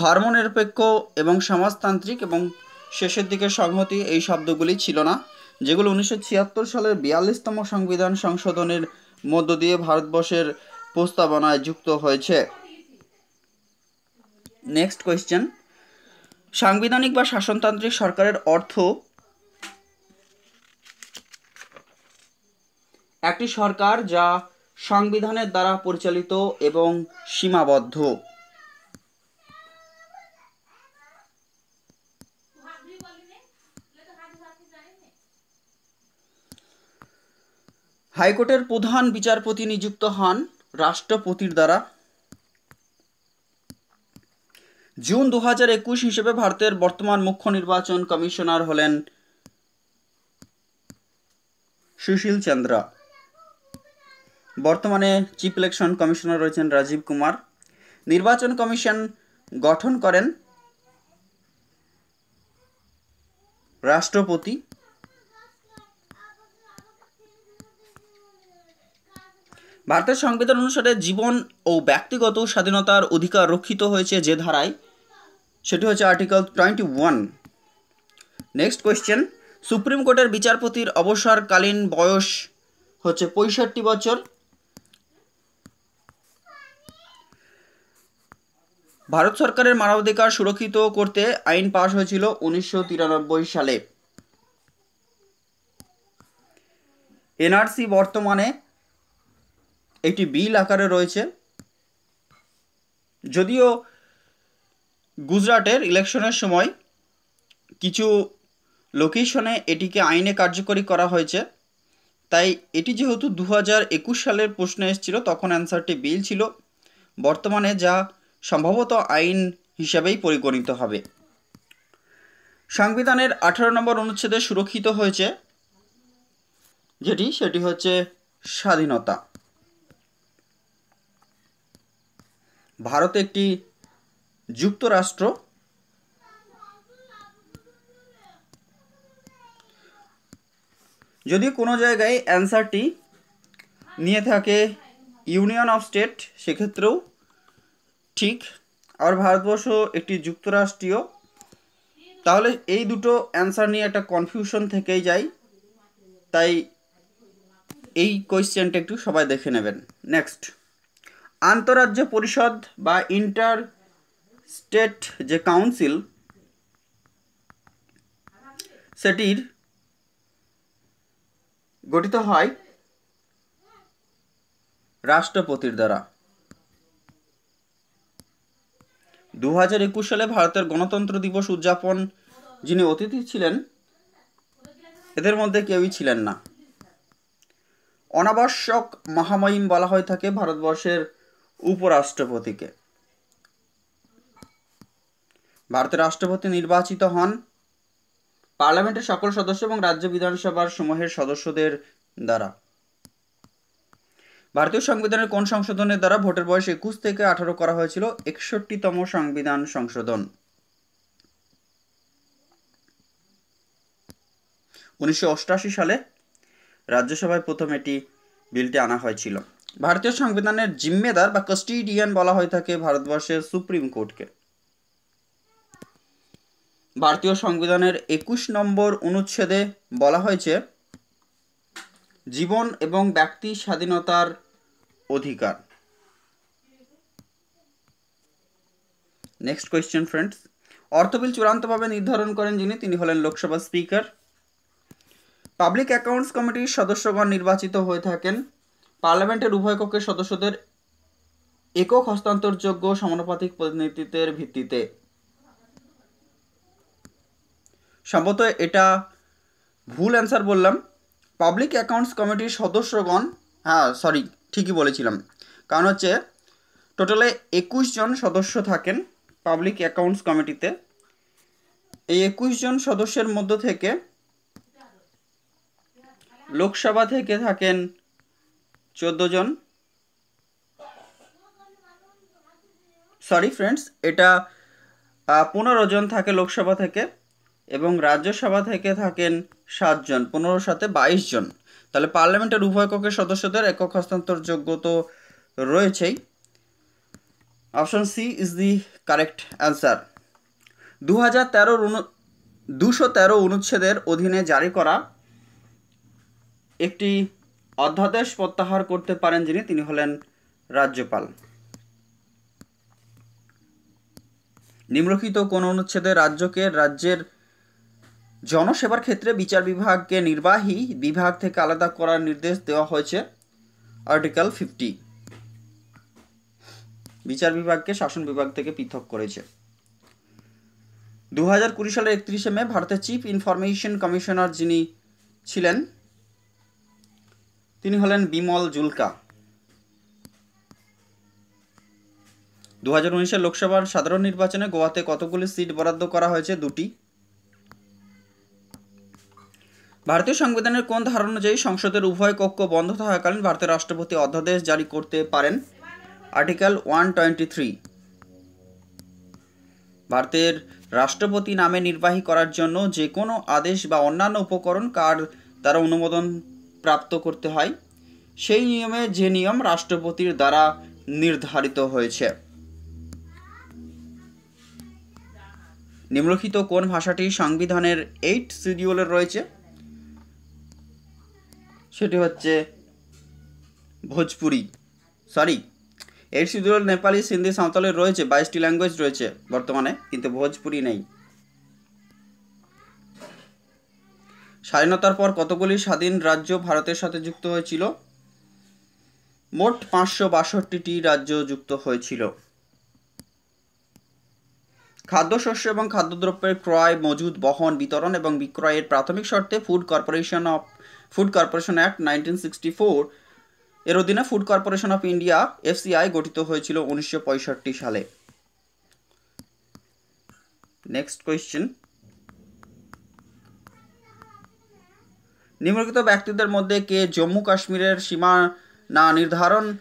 ধর্মনিরপেক্ষ এবং সমাজতান্ত্রিক এবং শেষের দিকে সংহতি এই শব্দগুলি ছিল না, যেগুলো উনিশশো ছিয়াত্তর সালের বিয়াল্লিশতম সংবিধান সংশোধনের মধ্য দিয়ে ভারতবর্ষের প্রস্তাবনায় যুক্ত হয়েছে। নেক্সট কোয়েশ্চেন সাংবিধানিক বা শাসনতান্ত্রিক সরকারের অর্থ একটি সরকার যা সংবিধানের দ্বারা পরিচালিত এবং সীমাবদ্ধ। হাইকোর্টের প্রধান বিচারপতি নিযুক্ত হন রাষ্ট্রপতির দ্বারা। জুন দু হাজার একুশ হিসেবে ভারতের বর্তমান মুখ্য নির্বাচন কমিশনার হলেন সুশীল চন্দ্রা। বর্তমানে চিফ ইলেকশন কমিশনার রয়েছেন রাজীব কুমার। নির্বাচন কমিশন গঠন করেন রাষ্ট্রপতি। ভারতের সংবিধান অনুসারে জীবন ও ব্যক্তিগত স্বাধীনতার অধিকার রক্ষিত হয়েছে যে ধারায়, সেটি হচ্ছে article twenty one next question supreme কোর্টের বিচারপতির অবসরকালীন বয়স হচ্ছে পঁয়ষট্টি বছর। ভারত সরকারের মানবাধিকার সুরক্ষিত করতে আইন পাশ হয়েছিল উনিশশো তিরানব্বই সালে। এনআরসি বর্তমানে একটি বিল আকারে রয়েছে। যদিও গুজরাটের ইলেকশনের সময় কিছু লোকেশনে এটিকে আইনে কার্যকরী করা হয়েছে, তাই এটি যেহেতু দু হাজার একুশ সালের প্রশ্নে এসেছিল, তখন অ্যান্সারটি বিল ছিল। বর্তমানে যা সম্ভবত আইন হিসাবেই পরিগণিত হবে। সংবিধানের আঠারো নম্বর অনুচ্ছেদে সুরক্ষিত হয়েছে যেটি, সেটি হচ্ছে স্বাধীনতা। ভারত একটি যুক্তরাষ্ট্র। যদি কোনো জায়গায় অ্যান্সারটি নিয়ে থাকে ইউনিয়ন অফ স্টেট, সেক্ষেত্রেও ঠিক, আর ভারতবর্ষ একটি যুক্তরাষ্ট্রীয়। তাহলে এই দুটো অ্যান্সার নিয়ে একটা কনফিউশন থেকেই যায়। তাই এই কোয়েশ্চেনটা একটু সবাই দেখে নেবেন। নেক্সট আন্তরাজ্য পরিষদ বা ইন্টার স্টেট যে কাউন্সিল সেটির গঠিত হয় রাষ্ট্রপতির দ্বারা। দু হাজার একুশ সালে ভারতের গণতন্ত্র দিবস উদযাপন যিনি অতিথি ছিলেন, এদের মধ্যে কেউই ছিলেন না। অনাবশ্যক মহামহিম বলা হয়ে থাকে ভারতবর্ষের উপরাষ্ট্রপতিকে। ভারতের রাষ্ট্রপতি নির্বাচিত হন। পার্লামেন্টের সকল সদস্য এবং রাজ্য বিধানসভার সমূহের সদস্যদের দ্বারা। ভারতীয় সংবিধানের কোন সংশোধনের দ্বারা ভোটের বয়স একুশ থেকে আঠারো করা হয়েছিল? একষট্টিতম সংবিধান সংশোধন। উনিশশো সালে রাজ্যসভায় প্রথম এটি বিলটি আনা হয়েছিল। ভারতীয় সংবিধানের জিম্মেদার বা কাস্টিডিয়ান বলা হয়ে থাকে ভারতবর্ষের সুপ্রিম কোর্টকে। ভারতীয় সংবিধানের একুশ নম্বর অনুচ্ছেদে বলা হয়েছে, জীবন এবং ব্যক্তি স্বাধীনতার অধিকার। নেক্সট কোয়েশ্চেন ফ্রেন্ডস অর্থবিল চূড়ান্তভাবে নির্ধারণ করেন যিনি, তিনি হলেন লোকসভা স্পিকার। পাবলিক অ্যাকাউন্টস কমিটির সদস্যগণ নির্বাচিত হয়ে থাকেন। পার্লামেন্টের উভয় কক্ষের সদস্যদের একক হস্তান্তরযোগ্য সমানুপাতিক প্রতিনিধিত্বের ভিত্তিতে। সম্ভবত এটা ভুল অ্যান্সার বললাম। পাবলিক অ্যাকাউন্টস কমিটির সদস্যগণ হ্যাঁ সরি ঠিকই বলেছিলাম। কারণ হচ্ছে, টোটালে একুশ জন সদস্য থাকেন পাবলিক অ্যাকাউন্টস কমিটিতে। এই একুশ জন সদস্যের মধ্য থেকে লোকসভা থেকে থাকেন চোদ্দ জন। সরি ফ্রেন্ডস এটা পনেরো জন থাকে লোকসভা থেকে এবং রাজ্যসভা থেকে থাকেন সাতজন পনেরো সাথে বাইশ জন। তাহলে পার্লামেন্টের উভয় কক্ষের সদস্যদের একক হস্তান্তরযোগ্য তো রয়েছেই। Option C is the correct answer. দু হাজার তেরোর দুশো তেরো অনুচ্ছেদের অধীনে জারি করা একটি অধ্যাদেশ প্রত্যাহার করতে পারেন যিনি, তিনি হলেন রাজ্যপাল। নিম্নলিখিত কোন অনুচ্ছেদে রাজ্যকে রাজ্যের জনসেবার ক্ষেত্রে বিচার বিভাগকে নির্বাহী বিভাগ থেকে আলাদা করার নির্দেশ দেওয়া হয়েছে। Article fifty. বিচার বিভাগকে শাসন বিভাগ থেকে পৃথক করেছে। দু হাজার কুড়ি সালের একত্রিশে মে ভারতের চিফ ইনফরমেশন কমিশনার যিনি ছিলেন, তিনি হলেন বিমল জুলকা। দু হাজার উনিশের লোকসভার সাধারণ নির্বাচনে গোয়াতে কতগুলি সিট বরাদ্দ করা হয়েছে? দুটি। ভারতীয় সংবিধানের কোন ধারণা অনুযায়ী সংসদের উভয় কক্ষ বন্ধ থাকাকালীন ভারতের রাষ্ট্রপতি অধ্যাদেশ জারি করতে পারেন? Article one twenty three. ভারতের রাষ্ট্রপতি নামে নির্বাহী করার জন্য যে কোনো আদেশ বা অন্যান্য উপকরণ কার দ্বারা অনুমোদন প্রাপ্ত করতে হয়? সেই নিয়মে যে নিয়ম রাষ্ট্রপতির দ্বারা নির্ধারিত হয়েছে। নিম্নলিখিত কোন ভাষাটি সংবিধানের এইট শিডিউলে রয়েছে? সেটি হচ্ছে ভোজপুরি। সরি এর শিডিউল নেপালি, সিন্ধি সাঁওতালের রয়েছে, বাইশটি ল্যাঙ্গুয়েজ রয়েছে বর্তমানে, কিন্তু ভোজপুরি নেই। স্বাধীনতার পর কতগুলি স্বাধীন রাজ্য ভারতের সাথে যুক্ত হয়েছিল? মোট পাঁচশো বাষট্টিটি রাজ্য যুক্ত হয়েছিল। খাদ্যশস্য এবং খাদ্যদ্রব্যের ক্রয়, মজুদ, বহন, বিতরণ এবং বিক্রয়ের প্রাথমিক শর্তে food corporation of food corporation act nineteen sixty four এর অধীনে food corporation of India FCI গঠিত হয়েছিল উনিশশো পঁয়ষট্টি সালে। নেক্সট কোয়েশ্চেন নিম্নলিখিত ব্যক্তিদের মধ্যে কে জম্মু কাশ্মীরের সীমানা নির্ধারণ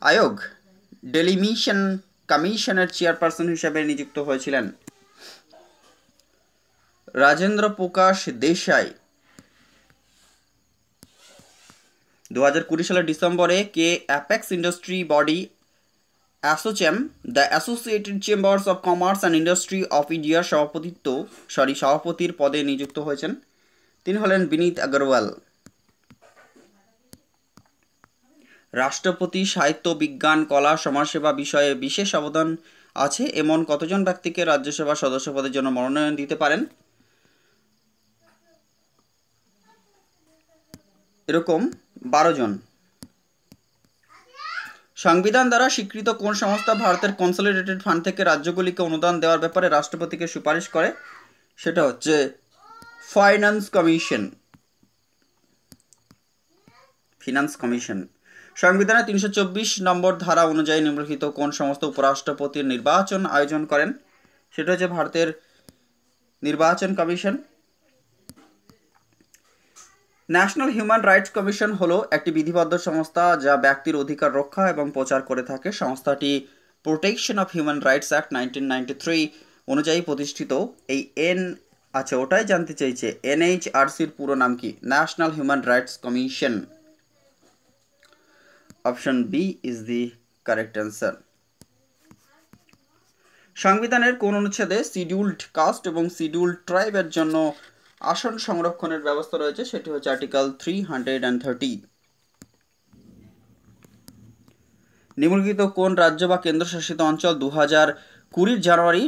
আয়োগ? ডেলিমিশন কমিশনের চেয়ারপারসন হিসেবে নিযুক্ত হয়েছিলেন। রাজেন্দ্র প্রকাশ দেশাই। দু হাজার কুড়ি সালের ডিসেম্বরে কে apex industry body ASSOCHAM the associated chambers of commerce and industry of ইন্ডিয়ার সভাপতিত্ব, সরি, সভাপতির পদে নিযুক্ত হয়েছেন। তিনি হলেন বিনীত আগরওয়াল। রাষ্ট্রপতি, সাহিত্য, বিজ্ঞান, কলা, সমাজসেবা বিষয়ে বিশেষ অবদান আছে এমন কতজন ব্যক্তিকে রাজ্যসভা সদস্য পদের জন্য মনোনয়ন দিতে পারেন? এরকম বারো জন। সংবিধান দ্বারা স্বীকৃত কোন সংস্থা ভারতের কনসলিডেটেড ফান্ড থেকে রাজ্যগুলিকে অনুদান দেওয়ার ব্যাপারে রাষ্ট্রপতিকে সুপারিশ করে, সেটা হচ্ছে ফাইন্যান্স কমিশন ফিনান্স কমিশন সংবিধানের তিনশো চব্বিশ নম্বর ধারা অনুযায়ী নিম্নলিখিত কোন সমস্ত উপরাষ্ট্রপতির নির্বাচন আয়োজন করেন, সেটা হচ্ছে ভারতের নির্বাচন commission national human rights commission হলো একটি বিধিবদ্ধ সংস্থা যা ব্যক্তির অধিকার রক্ষা এবং প্রচার করে থাকে। সংস্থাটি protection of human rights act nineteen অনুযায়ী প্রতিষ্ঠিত। এই এন আচ্ছা ওটাই জানতে চাইছে। এনএইচআরসির পুরো নাম কি? National human rights commission. Option B is the correct answer. সংবিধানের কোন অনুচ্ছেদে শিডিউলড কাস্ট এবং শিডিউলড ট্রাইবের জন্য আসন সংরক্ষণের ব্যবস্থা রয়েছে, সেটি হচ্ছে article three hundred and thirty নিম্নলিখিত কোন রাজ্য বা কেন্দ্রশাসিত অঞ্চল দু হাজার কুড়ির জানুয়ারি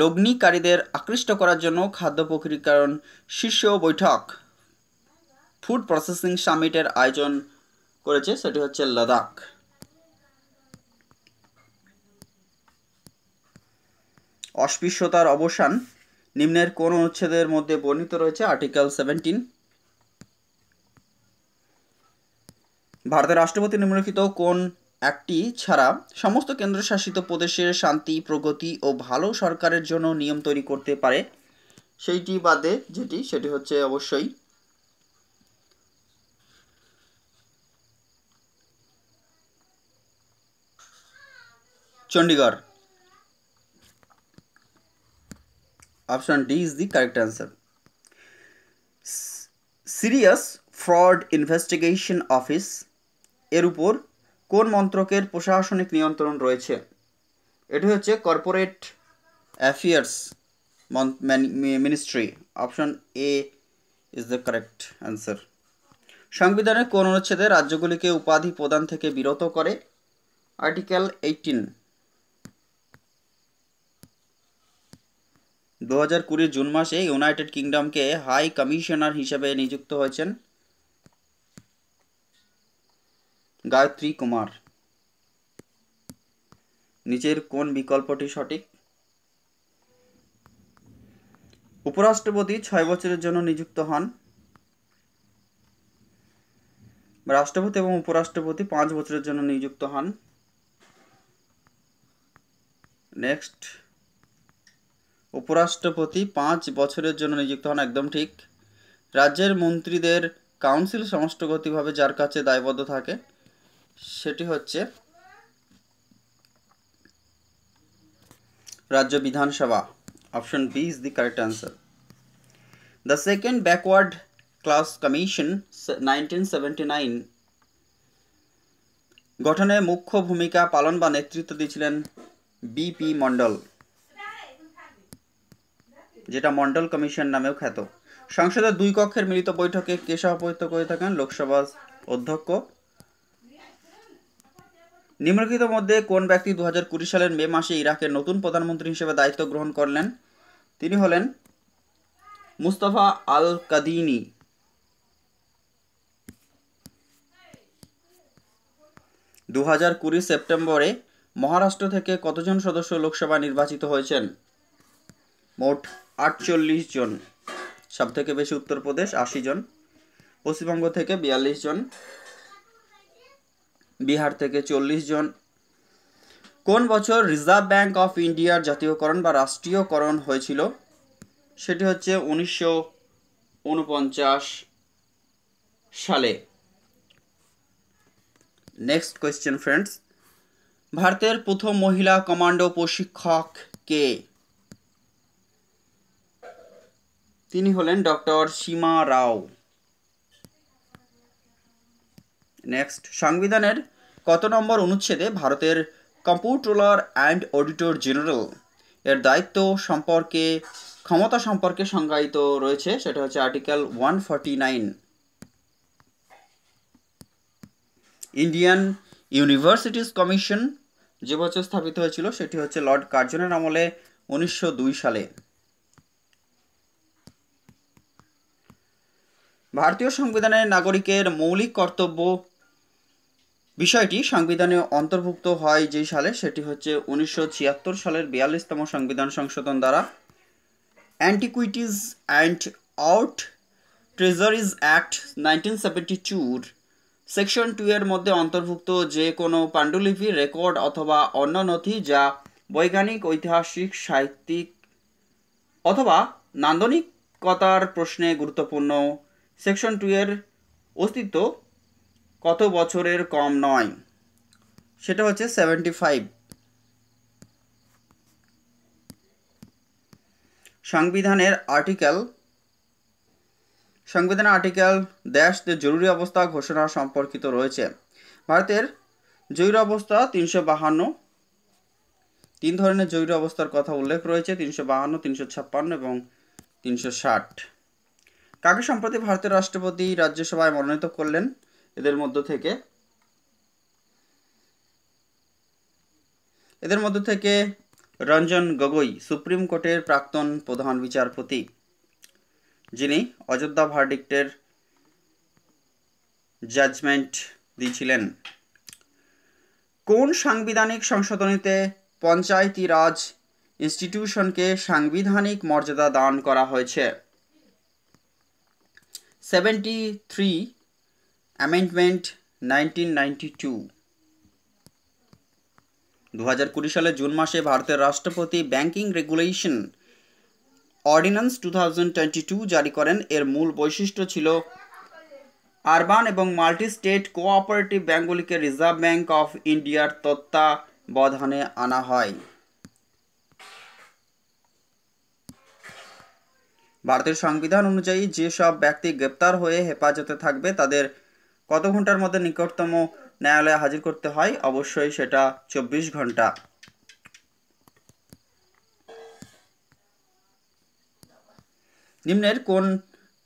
লগ্নিকারীদের আকৃষ্ট করার জন্য খাদ্য প্রক্রিয়াকরণ শীর্ষ বৈঠক? ফুড প্রসেসিং সামিটের আয়োজন করেছে, সেটি হচ্ছে লাদাখ। অস্পৃশ্যতার অবসান নিম্নের কোন অনুচ্ছেদের মধ্যে বর্ণিত রয়েছে? Article seventeen. ভারতের রাষ্ট্রপতি নিম্নলিখিত কোন একটি ছাড়া সমস্ত কেন্দ্রশাসিত প্রদেশের শান্তি, প্রগতি ও ভালো সরকারের জন্য নিয়ম তৈরি করতে পারে। সেইটি বাদে যেটি, সেটি হচ্ছে অবশ্যই Chandigarh option D is the correct answer serious fraud investigation office এর উপর কোন মন্ত্রকের প্রশাসনিক নিয়ন্ত্রণ রয়েছে? এটি হচ্ছে corporate affairs ministry option A is the correct answer সংবিধানের কোন অনুচ্ছেদে রাজ্যগুলিকে উপাধি প্রদান থেকে বিরত করে? আর্টিকেল এইটিন দু হাজার কুড়ির জুন মাসে ইউনাইটেড কিংডমকে হাই কমিশনার হিসেবে নিযুক্ত হয়েছেন গায়ত্রী কুমার। নিচের কোন বিকল্পটি সঠিক? উপরাষ্ট্রপতি ছয় বছরের জন্য নিযুক্ত হন। রাষ্ট্রপতি এবং উপরাষ্ট্রপতি পাঁচ বছরের জন্য নিযুক্ত হন। নেক্সট। উপরাষ্ট্রপতি পাঁচ বছরের জন্য নিযুক্ত হন, একদম ঠিক। রাজ্যের মন্ত্রীদের কাউন্সিল সমষ্টিগতভাবে যার কাছে দায়বদ্ধ থাকে, সেটি হচ্ছে রাজ্য বিধানসভা। Option B is the correct answer the second backward class commission nineteen seventy nine, গঠনে মুখ্য ভূমিকা পালন বা নেতৃত্ব দিয়েছিলেন বিপি মণ্ডল। যেটা মন্ডল কমিশন নামেও খ্যাত। সংসদের দুই কক্ষের মিলিত বৈঠকে কে সভাপতিত্ব করে থাকেন লোকসভা অধ্যক্ষ? নিম্নলিখিত মধ্যে কোন ব্যক্তি দু হাজার কুড়ি সালের মে মাসে ইরাকের নতুন প্রধানমন্ত্রী হিসেবে দায়িত্ব গ্রহণ করলেন? তিনি হলেন মুস্তফা আল কাদিনী দু হাজার কুড়ি সেপ্টেম্বরে মহারাষ্ট্র থেকে কতজন সদস্য লোকসভা নির্বাচিত হয়েছেন? মোট আটচল্লিশ জন সব থেকে বেশি উত্তরপ্রদেশ আশি জন, পশ্চিমবঙ্গ থেকে বিয়াল্লিশ জন, বিহার থেকে চল্লিশ জন। কোন বছর রিজার্ভ ব্যাংক অফ ইন্ডিয়ার জাতীয়করণ বা রাষ্ট্রীয়করণ হয়েছিল? সেটি হচ্ছে উনিশশো উনপঞ্চাশ সালে। নেক্সট কোয়েশ্চেন ফ্রেন্ডস ভারতের প্রথম মহিলা কমান্ডো প্রশিক্ষক কে? তিনি হলেন ডক্টর সীমা রাও। নেক্সট, সংবিধানের কত নম্বর অনুচ্ছেদে ভারতের কম্পিউট্রোলার অ্যান্ড অডিটর জেনারেল এর দায়িত্ব সম্পর্কে, ক্ষমতা সম্পর্কে সংজ্ঞায়িত রয়েছে, সেটা হচ্ছে article one Indian universities commission যে বছর স্থাপিত হয়েছিল, সেটি হচ্ছে লর্ড কার্জনের আমলে উনিশশো দুই সালে। ভারতীয় সংবিধানের নাগরিকের মৌলিক কর্তব্য বিষয়টি সংবিধানে অন্তর্ভুক্ত হয় যেই সালে, সেটি হচ্ছে উনিশশো ছিয়াত্তর সালের বিয়াল্লিশতম সংবিধান সংশোধন দ্বারা। Antiquities and art treasures act nineteen seventy two section two এর মধ্যে অন্তর্ভুক্ত যে কোনো পাণ্ডুলিপি রেকর্ড অথবা অন্য নথি যা বৈজ্ঞানিক, ঐতিহাসিক, সাহিত্যিক অথবা নান্দনিকতার প্রশ্নে গুরুত্বপূর্ণ সেকশন টু এর অস্তিত্ব কত বছরের কম নয়? সেটা হচ্ছে সেভেন্টি ফাইভ সংবিধানের আর্টিকেল সংবিধানের আর্টিকেল দেশ জরুরি অবস্থা ঘোষণা সম্পর্কিত রয়েছে। ভারতের জরুরি অবস্থা তিনশো বাহান্ন। তিন ধরনের জরুরি অবস্থার কথা উল্লেখ রয়েছে, তিনশো বাহান্ন, তিনশো ছাপ্পান্ন এবং তিনশো ষাট। কাকে সম্প্রতি ভারতের রাষ্ট্রপতি রাজ্যসভায় মনোনীত করলেন? এদের মধ্য থেকে। এদের মধ্য থেকে রঞ্জন গগৈ, সুপ্রিম কোর্টের প্রাক্তন প্রধান বিচারপতি, যিনি অযোধ্যা ভার্ডিক্টের জাজমেন্ট দিয়েছিলেন। কোন সাংবিধানিক সংশোধনীতে পঞ্চায়েতি রাজ ইনস্টিটিউশনকে সাংবিধানিক মর্যাদা দান করা হয়েছে? Seventy three amendment nineteen ninety two দু হাজার কুড়ি সালের জুন মাসে ভারতের রাষ্ট্রপতি banking regulation ordinance two thousand twenty two জারি করেন। এর মূল বৈশিষ্ট্য ছিল আরবান এবং মাল্টি স্টেট কোঅপারেটিভ ব্যাঙ্কগুলিকে রিজার্ভ ব্যাঙ্ক অফ ইন্ডিয়ার তত্ত্বাবধানে আনা হয়। ভারতের সংবিধান অনুযায়ী যেসব ব্যক্তি গ্রেপ্তার হয়ে হেফাজতে থাকবে, তাদের কত ঘণ্টার মধ্যে নিকটতম ন্যায়ালয়ে হাজির করতে হয়? অবশ্যই সেটা চব্বিশ ঘণ্টা নিম্নের কোন,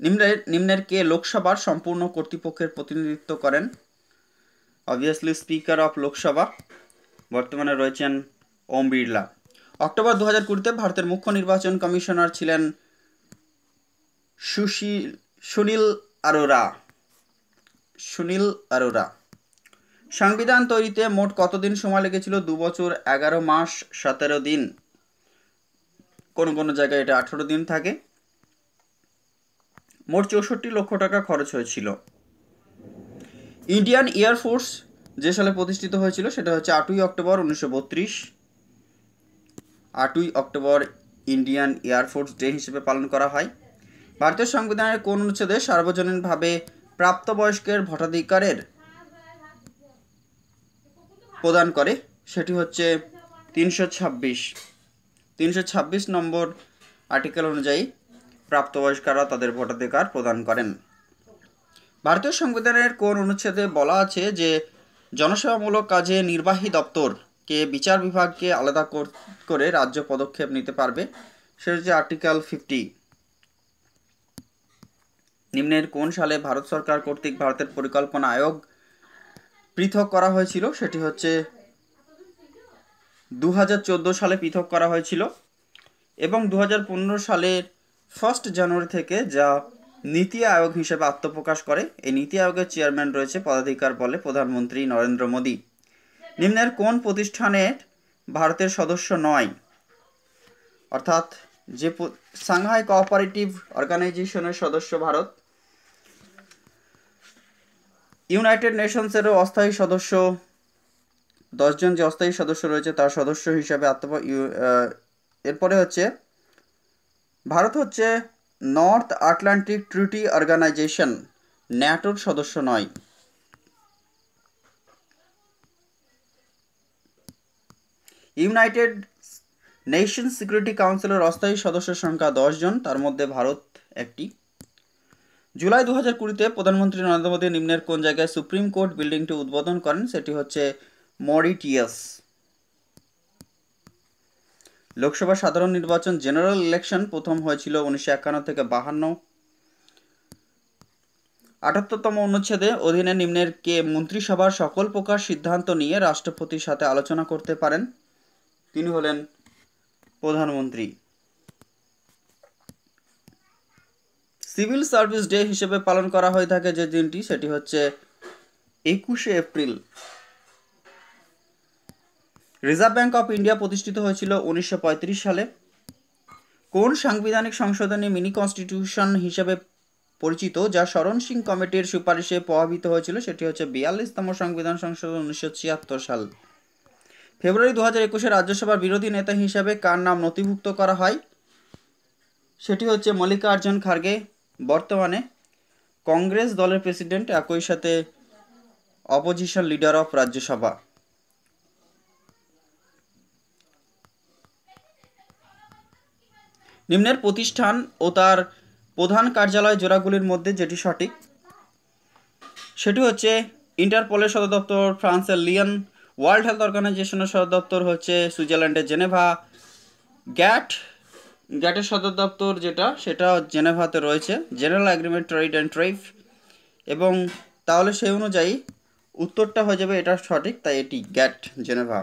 নিম্নের নিম্নের কে লোকসভার সম্পূর্ণ কর্তৃপক্ষের প্রতিনিধিত্ব করেন? Obviously speaker of Lok Sabha. বর্তমানে রয়েছেন ওম বিড়লা। অক্টোবর দু হাজার কুড়িতে ভারতের মুখ্য নির্বাচন কমিশনার ছিলেন সুশীল সুনীল আরোরা। সুনীল আরোরা। সংবিধান তৈরিতে মোট কতদিন সময় লেগেছিল? দু বছর, এগারো মাস, সতেরো দিন। কোনো কোনো জায়গায় এটা আঠেরো দিন থাকে। মোট চৌষট্টি লক্ষ টাকা খরচ হয়েছিল। ইন্ডিয়ান এয়ারফোর্স যে সালে প্রতিষ্ঠিত হয়েছিল, সেটা হচ্ছে আটই অক্টোবর উনিশশো বত্রিশ। আটই অক্টোবর ইন্ডিয়ান এয়ারফোর্স ডে হিসেবে পালন করা হয়। ভারতীয় সংবিধানের কোন অনুচ্ছেদে সার্বজনীনভাবে প্রাপ্তবয়স্কের ভোটাধিকারের প্রদান করে, সেটি হচ্ছে তিনশো ছাব্বিশ। তিনশো ছাব্বিশ নম্বর আর্টিকেল অনুযায়ী প্রাপ্তবয়স্করা তাদের ভোটাধিকার প্রদান করেন। ভারতীয় সংবিধানের কোন অনুচ্ছেদে বলা আছে যে জনসেবামূলক কাজে নির্বাহী দপ্তরকে বিচার বিভাগকে আলাদা করে রাজ্য পদক্ষেপ নিতে পারবে, সেটা হচ্ছে আর্টিকেল ফিফটি। নিম্নের কোন সালে ভারত সরকার কর্তৃক ভারতের পরিকল্পনা আয়োগ পৃথক করা হয়েছিল? সেটি হচ্ছে দু হাজার চোদ্দ সালে পৃথক করা হয়েছিল এবং দু সালের ফার্স্ট জানুয়ারি থেকে যা নীতি আয়োগ হিসেবে আত্মপ্রকাশ করে, এই নীতি আয়োগের চেয়ারম্যান রয়েছে পদাধিকার বলে প্রধানমন্ত্রী নরেন্দ্র মোদী। নিম্নের কোন প্রতিষ্ঠানের ভারতের সদস্য নয়? অর্থাৎ যে সাংহাই কোঅপারেটিভ অর্গানাইজেশনের সদস্য ভারত ইউনাইটেড নেশনসেরও অস্থায়ী সদস্য, দশজন যে অস্থায়ী সদস্য রয়েছে তার সদস্য হিসাবে আত্ম এরপরে হচ্ছে, ভারত হচ্ছে নর্থ আটলান্টিক ট্রিটি অর্গানাইজেশন, ন্যাটোর সদস্য নয়। ইউনাইটেড নেশন সিকিউরিটি কাউন্সিলের অস্থায়ী সদস্যের সংখ্যা দশজন, তার মধ্যে ভারত একটি। জুলাই দু হাজার কুড়িতে প্রধানমন্ত্রী নরেন্দ্র মোদী নিম্নের কোন জায়গায় সুপ্রিম কোর্ট বিল্ডিংটি উদ্বোধন করেন সেটি হচ্ছে মরিটিয়াস। লোকসভা সাধারণ নির্বাচন জেনারেল ইলেকশন প্রথম হয়েছিল উনিশশো একান্ন থেকে বাহান্ন। আটাত্তরতম অনুচ্ছেদে অধীনে নিম্নের কে মন্ত্রিসভার সকল প্রকার সিদ্ধান্ত নিয়ে রাষ্ট্রপতির সাথে আলোচনা করতে পারেন। তিনি হলেন প্রধানমন্ত্রী। সিভিল সার্ভিস ডে হিসেবে পালন করা হয়ে থাকে যে দিনটি, সেটি হচ্ছে একুশে April. Reserve bank of India প্রতিষ্ঠিত হয়েছিল উনিশশো পঁয়ত্রিশ সালে। কোন সাংবিধানিক সংশোধনী মিনি কনস্টিটিউশন হিসেবে পরিচিত, যা শরণ সিং কমিটির সুপারিশে প্রভাবিত হয়েছিল, সেটি হচ্ছে বিয়াল্লিশতম সংবিধান সংশোধন উনিশশো ছিয়াত্তর সাল। ফেব্রুয়ারি দু হাজার একুশে রাজ্যসভার বিরোধী নেতা হিসাবে কার নাম নথিভুক্ত করা হয়? সেটি হচ্ছে মল্লিকার্জুন খার্গে বর্তমানে কংগ্রেস দলের প্রেসিডেন্ট একই সাথে অপোজিশন লিডার অফ রাজ্যসভা। নিম্নের প্রতিষ্ঠান ও তার প্রধান কার্যালয় জোড়াগুলির মধ্যে যেটি সঠিক, সেটি হচ্ছে ইন্টারপোলের সদর দপ্তর ফ্রান্সের লিয়ন ওয়ার্ল্ড হেলথ অর্গানাইজেশনের সদর দপ্তর হচ্ছে সুইজারল্যান্ডের জেনেভা। গ্যাট গ্যাটের সদর দপ্তর যেটা, সেটা জেনেভাতে রয়েছে। General agreement trade and trade এবং তাহলে সেই অনুযায়ী উত্তরটা হয়ে যাবে, এটা সঠিক, তাই এটি গ্যাট, জেনেভা।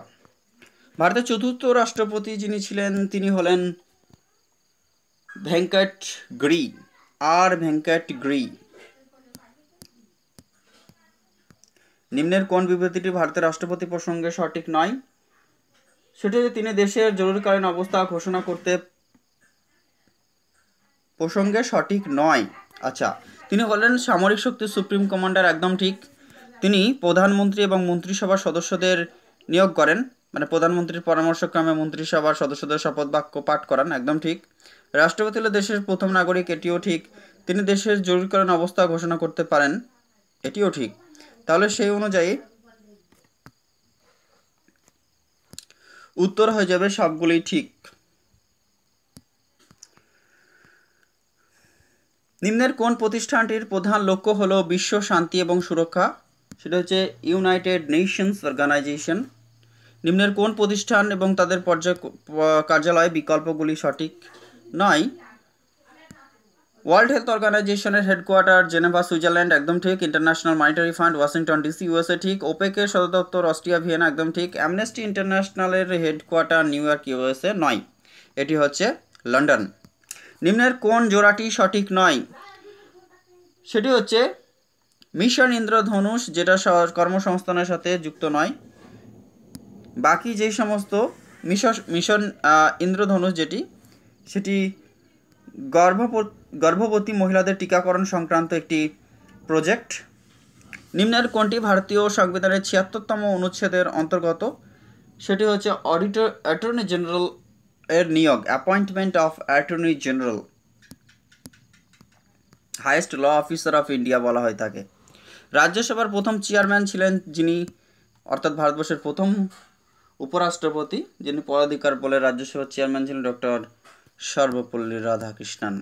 ভারতের চতুর্থ রাষ্ট্রপতি যিনি ছিলেন, তিনি হলেন ভেঙ্কট গ্রি, আর ভেঙ্কট গ্রি। নিম্নের কোন বিবৃতিটি ভারতের রাষ্ট্রপতি প্রসঙ্গে সঠিক নয়? সেটি তিনি দেশের জরুরিকালীন অবস্থা ঘোষণা করতে প্রসঙ্গে সঠিক নয়। আচ্ছা তিনি হলেন সামরিক শক্তির সুপ্রিম কমান্ডার একদম ঠিক। তিনি প্রধানমন্ত্রী এবং মন্ত্রিসভার সদস্যদের নিয়োগ করেন মানে প্রধানমন্ত্রীর পরামর্শক্রমে মন্ত্রিসভার সদস্যদের শপথ বাক্য পাঠ করান, একদম ঠিক। রাষ্ট্রপতি হলে দেশের প্রথম নাগরিক, এটিও ঠিক। তিনি দেশের জরুরিকালীন অবস্থা ঘোষণা করতে পারেন, এটিও ঠিক। তাহলে সেই অনুযায়ী উত্তর হয়ে যাবে সবগুলোই ঠিক। নিম্নের কোন প্রতিষ্ঠানটির প্রধান লক্ষ্য হল বিশ্ব শান্তি এবং সুরক্ষা? সেটা হচ্ছে ইউনাইটেড নেশনস অর্গানাইজেশন নিম্নের কোন প্রতিষ্ঠান এবং তাদের পর্যায় কার্যালয় বিকল্পগুলি সঠিক? নয়। ওয়ার্ল্ড হেলথ অর্গানাইজেশনের হেডকোয়ার্টার জেনেভা, সুইজারল্যান্ড, একদম ঠিক। International monetary fund Washington DC USA ঠিক। ওপেকের সদর দপ্তর, অস্ট্রিয়া, ভিয়েনা, একদম ঠিক। অ্যামনেস্টি ইন্টারন্যাশনালের হেডকোয়ার্টার নিউ ইয়র্ক ইউএসএ নয়। এটি হচ্ছে লন্ডন। নিম্নের কোন জোড়াটি সঠিক নয়? সেটি হচ্ছে মিশন ইন্দ্রধনুষ, যেটা কর্মসংস্থানের সাথে যুক্ত নয়। বাকি যেই সমস্ত মিশন মিশন ইন্দ্রধনুষ যেটি, সেটি গর্ভবতী মহিলাদের টিকাকরণ সংক্রান্ত একটি প্রজেক্ট। নিম্নের কোনটি ভারতীয় সংবিধানের ছিয়াত্তরতম অনুচ্ছেদের অন্তর্গত? সেটি হচ্ছে অডিটর অ্যাটর্নি জেনারেল এর নিয়োগ appointment of attorney general highest law officer of India বলা হয় তাকে। রাজ্যসভার প্রথম চেয়ারম্যান ছিলেন যিনি, অর্থাৎ ভারতবর্ষের প্রথম উপরাষ্ট্রপতি, যিনি পদাধিকার বলে রাজ্যসভার চেয়ারম্যান ছিলেন doctor Sarvepalli Radhakrishnan.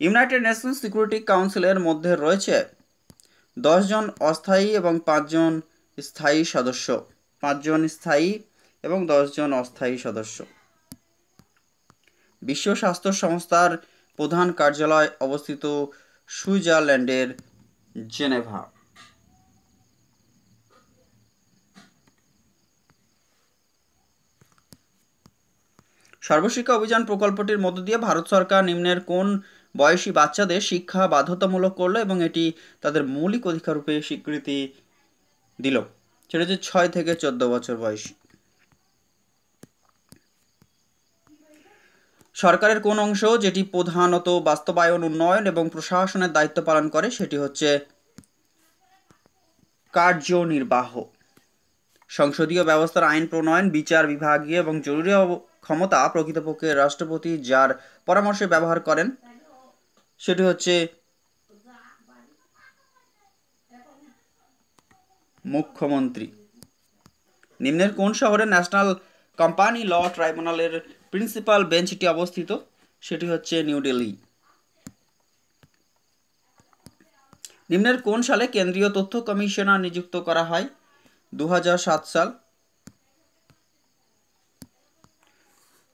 United nations security কাউন্সিলের মধ্যে রয়েছে দশজন অস্থায়ী এবং পাঁচজন স্থায়ী সদস্য। পাঁচজন স্থায়ী এবং দশজন অস্থায়ী সদস্য। বিশ্ব স্বাস্থ্য সংস্থার প্রধান কার্যালয় অবস্থিত সুইজারল্যান্ডের জেনেভা। সর্বশিক্ষা অভিযান প্রকল্পটির মধ্য দিয়ে ভারত সরকার নিম্নের কোন বয়সী বাচ্চাদের শিক্ষা বাধ্যতামূলক করল এবং এটি তাদের মৌলিক অধিকার রূপে স্বীকৃতি দিল? সেটা হচ্ছে ছয় থেকে চোদ্দ বছর বয়সী। সরকারের কোন অংশ যেটি প্রধানত বাস্তবায়ন, উন্নয়ন এবং প্রশাসনের দায়িত্ব পালন করে সেটি হচ্ছে কার্যনির্বাহ। সংসদীয় ব্যবস্থার আইন প্রণয়ন, বিচার বিভাগীয় এবং জরুরি ক্ষমতা প্রকৃতপক্ষে রাষ্ট্রপতি যার পরামর্শে ব্যবহার করেন, সেটি হচ্ছে মুখ্যমন্ত্রী। নিম্নের কোন শহরে ন্যাশনাল কোম্পানি ল ট্রাইব্যুনালের প্রিন্সিপাল বেঞ্চটি অবস্থিত, সেটি হচ্ছে নিউ দিল্লি। নিম্নের কোন সালে কেন্দ্রীয় তথ্য কমিশনার নিযুক্ত করা হয়? দু হাজার সাত সাল।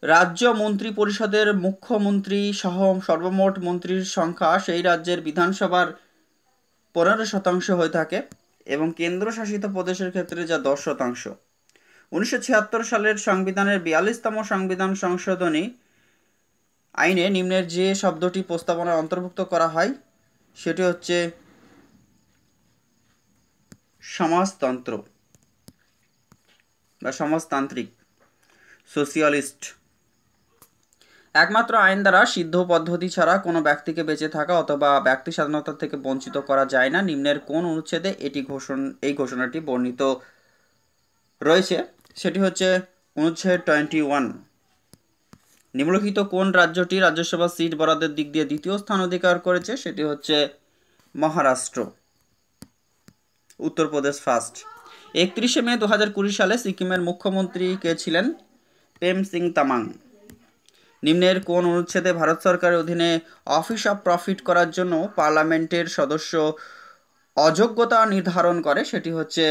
রাজ্য মন্ত্রী পরিষদের মুখ্যমন্ত্রী সহ সর্বমোট মন্ত্রীর সংখ্যা সেই রাজ্যের বিধানসভার পনেরো শতাংশ হয়ে থাকে এবং কেন্দ্রশাসিত প্রদেশের ক্ষেত্রে যা দশ শতাংশ। উনিশশো সালের সংবিধানের বিয়াল্লিশতম সংবিধান সংশোধনী আইনে নিম্নের যে শব্দটি প্রস্তাবনায় অন্তর্ভুক্ত করা হয়, সেটি হচ্ছে সমাজতন্ত্র বা সমাজতান্ত্রিক, সোশিয়ালিস্ট। একমাত্র আইন দ্বারা সিদ্ধ পদ্ধতি ছাড়া কোনো ব্যক্তিকে বেঁচে থাকা অথবা ব্যক্তি স্বাধীনতা থেকে বঞ্চিত করা যায় না। নিম্নের কোন অনুচ্ছেদে এটি ঘোষণ এই ঘোষণাটি বর্ণিত রয়েছে। সেটি হচ্ছে অনুচ্ছেদ টোয়েন্টি ওয়ান নিম্নলিখিত কোন রাজ্যটি রাজ্যসভা সিট বরাদ্দের দিক দিয়ে দ্বিতীয় স্থান অধিকার করেছে, সেটি হচ্ছে মহারাষ্ট্র। উত্তরপ্রদেশ ফার্স্ট একত্রিশে মে দু হাজার কুড়ি সালে সিকিমের মুখ্যমন্ত্রী কে ছিলেন? প্রেম সিং তামাং। নিম্নের কোন অনুচ্ছেদে ভারত সরকারের অধীনে অফিস অফ প্রফিট করার জন্য পার্লামেন্টের সদস্য অযোগ্যতা নির্ধারণ করে, সেটি হচ্ছে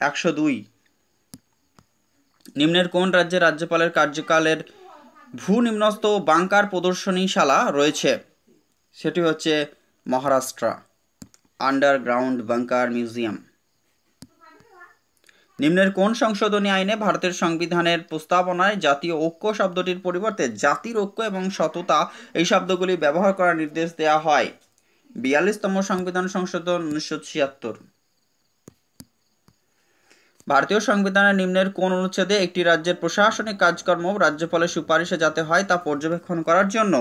একশো দুই। নিম্নের কোন রাজ্যে রাজ্যপালের কার্যকালের ভূ নিম্নস্থ বাংকার প্রদর্শনীশালা রয়েছে? সেটি হচ্ছে মহারাষ্ট্র, আন্ডারগ্রাউন্ড বাংকার মিউজিয়াম। নিম্নের কোন সংশোধনী আইনে ভারতের সংবিধানের প্রস্তাবনায় জাতীয় ঐক্য শব্দটির পরিবর্তে জাতির ঐক্য এবং সততা এই শব্দগুলি ব্যবহার করার নির্দেশ দেওয়া হয়? বিয়াল্লিশতম সংবিধান সংশোধন উনিশশো ছিয়াত্তর। ভারতীয় সংবিধানের নিম্নের কোন অনুচ্ছেদে একটি রাজ্যের প্রশাসনিক কাজকর্ম রাজ্যপালের সুপারিশে যাতে হয় তা পর্যবেক্ষণ করার জন্য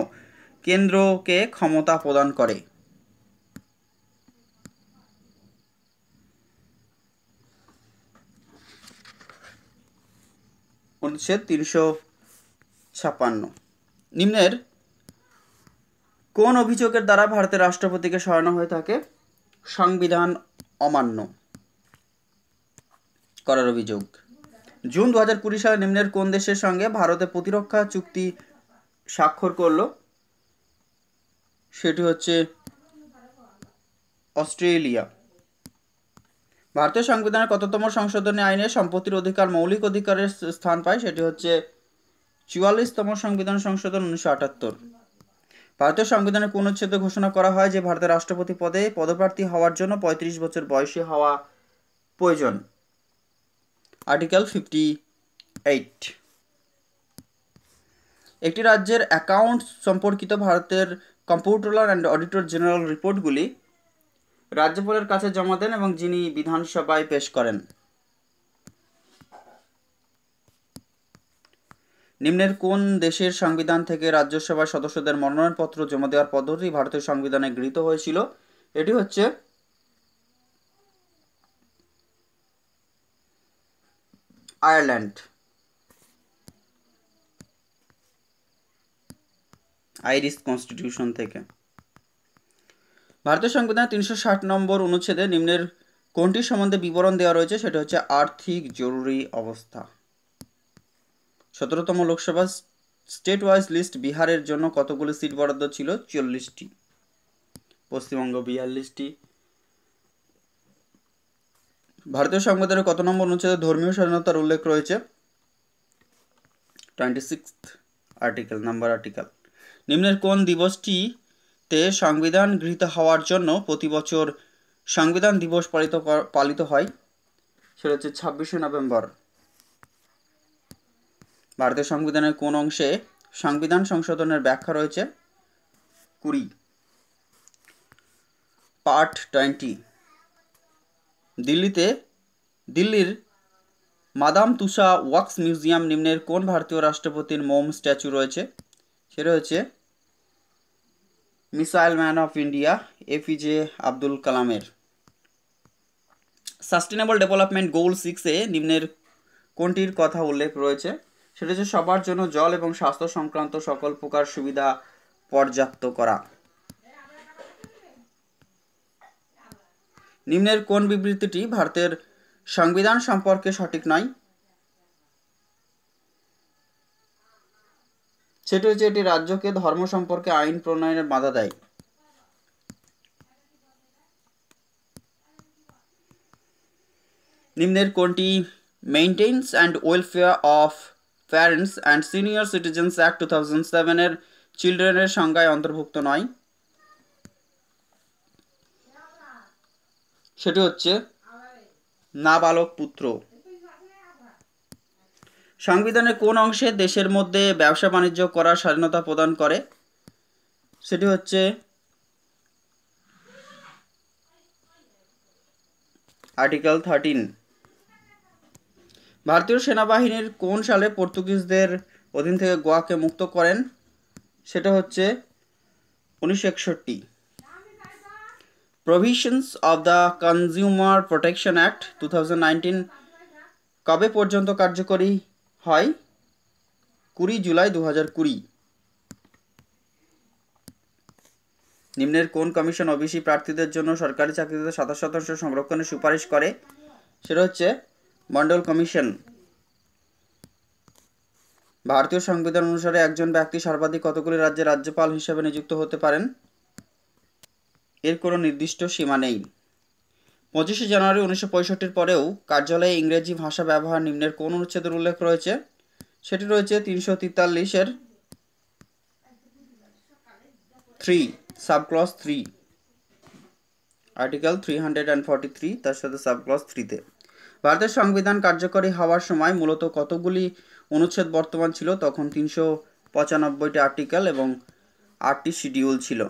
কেন্দ্রকে ক্ষমতা প্রদান করে। অনুচ্ছেদ তিনশো ছাপান্ন। নিম্নের কোন অভিযোগের দ্বারা ভারতের রাষ্ট্রপতিকে সরানো হয়ে থাকে? সংবিধান অমান্য। করার অভিযোগ। জুন দু হাজার কুড়ি সালে নিম্নের কোন দেশের সঙ্গে ভারতে প্রতিরক্ষা চুক্তি স্বাক্ষর করল? সেটি হচ্ছে অস্ট্রেলিয়া। ভারতীয় সংবিধানের কততম সংশোধনী আইনে সম্পত্তির অধিকার মৌলিক অধিকারের স্থান পায় সেটি হচ্ছে চুয়াল্লিশতম সংবিধান সংশোধন উনিশশো আটাত্তর। ভারতীয় সংবিধানে কোন উচ্ছেদে ঘোষণা করা হয় যে ভারতের রাষ্ট্রপতি পদে পদপ্রার্থী হওয়ার জন্য পঁয়ত্রিশ বছর বয়সী হওয়া প্রয়োজন? আর্টিকেল ফিফটি এইট একটি রাজ্যের অ্যাকাউন্ট সম্পর্কিত ভারতের কম্পিউটার অ্যান্ড অডিটর জেনারেল রিপোর্টগুলি রাজ্যপালের কাছে জমা দেন এবং যিনি বিধানসভায় পেশ করেন। নিম্নের কোন দেশের সংবিধান থেকে রাজ্যসভার সদস্যদের মনোনয়নপত্র জমা দেওয়ার পদ্ধতি ভারতের সংবিধানে গৃহীত হয়েছিল? এটি হচ্ছে আয়ারল্যান্ড আইরিশ কনস্টিটিউশন থেকে। ভারতীয় সংবিধানের তিনশো ষাট নম্বর অনুচ্ছেদে নিম্নের কোনটি সম্বন্ধে বিবরণ দেওয়া রয়েছে, সেটা হচ্ছে আর্থিক জরুরি অবস্থা। সতেরোতম লোকসভা স্টেট ওয়াইজ লিস্ট বিহারের জন্য কতগুলি সিট বরাদ্দ ছিল? চল্লিশটি। পশ্চিমবঙ্গ বিয়াল্লিশটি ভারতীয় সংবিধানের কত নম্বর অনুচ্ছেদে ধর্মীয় স্বাধীনতার উল্লেখ রয়েছে? Twenty six article number article নিম্নের কোন দিবসটিতে সংবিধান গৃহীত হওয়ার জন্য প্রতি বছর সংবিধান দিবস পালিত পালিত হয়? সেটা হচ্ছে ছাব্বিশে নভেম্বর। ভারতীয় সংবিধানের কোন অংশে সংবিধান সংশোধনের ব্যাখ্যা রয়েছে? কুড়ি। পার্ট টোয়েন্টি দিল্লিতে দিল্লির মাদাম তুষা ওয়াক্স মিউজিয়াম নিম্নের কোন ভারতীয় রাষ্ট্রপতির মোম স্ট্যাচু রয়েছে? সেটা হচ্ছে missile man of India APJ Abdul কালামের। সাস্টেনেবল ডেভেলপমেন্ট গোল সিক্সে নিম্নের কোনটির কথা উল্লেখ রয়েছে? সেটা হচ্ছে সবার জন্য জল এবং স্বাস্থ্য সংক্রান্ত সকল প্রকার সুবিধা পর্যাপ্ত করা। নিম্নের কোন বিবৃতিটি ভারতের সংবিধান সম্পর্কে সঠিক নয়? সেটি হচ্ছে এটি রাজ্যকে ধর্ম সম্পর্কে আইন প্রণয়নের বাধা দেয়। নিম্নের কোনটি? Maintenance and welfare of parents and senior citizens act two thousand সেভেনের চিলড্রেনের সংজ্ঞায় অন্তর্ভুক্ত নয়। সেটি হচ্ছে নাবালক পুত্র। সংবিধানের কোন অংশে দেশের মধ্যে ব্যবসা বাণিজ্য করার স্বাধীনতা প্রদান করে? সেটি হচ্ছে আর্টিকেল থার্টিন। ভারতীয় সেনাবাহিনীর কোন সালে পর্তুগিজদের অধীন থেকে গোয়াকে মুক্ত করেন? সেটা হচ্ছে উনিশশো একষট্টি। Provisions of the consumer protection act two কবে পর্যন্ত কার্যকরী হয়? কুড়ি জুলাই দু কুড়ি। নিম্নের কোন কমিশন ওবিসি প্রার্থীদের জন্য সরকারি চাকরিতে সাতাশ শতাংশ সংরক্ষণের সুপারিশ করে? সেটা হচ্ছে মন্ডল কমিশন। ভারতীয় সংবিধান অনুসারে একজন ব্যক্তি সর্বাধিক কতগুলি রাজ্যে রাজ্যপাল হিসেবে নিযুক্ত হতে পারেন? এর কোনো নির্দিষ্ট সীমা নেই। পঁচিশে জানুয়ারি উনিশশো পঁয়ষট্টির পরেও কার্যালয়ে ইংরেজি ভাষা ব্যবহার নিম্নের কোন অনুচ্ছেদের উল্লেখ রয়েছে? সেটি রয়েছে তিনশো তেতাল্লিশের three subclause three article three hundred and forty three তার সাথে সাবক্লস থ্রিতে ভারতের সংবিধান কার্যকরী হওয়ার সময় মূলত কতগুলি অনুচ্ছেদ বর্তমান ছিল? তখন তিনশো পঁচানব্বইটি আর্টিকেল এবং আটটি শিডিউল ছিল।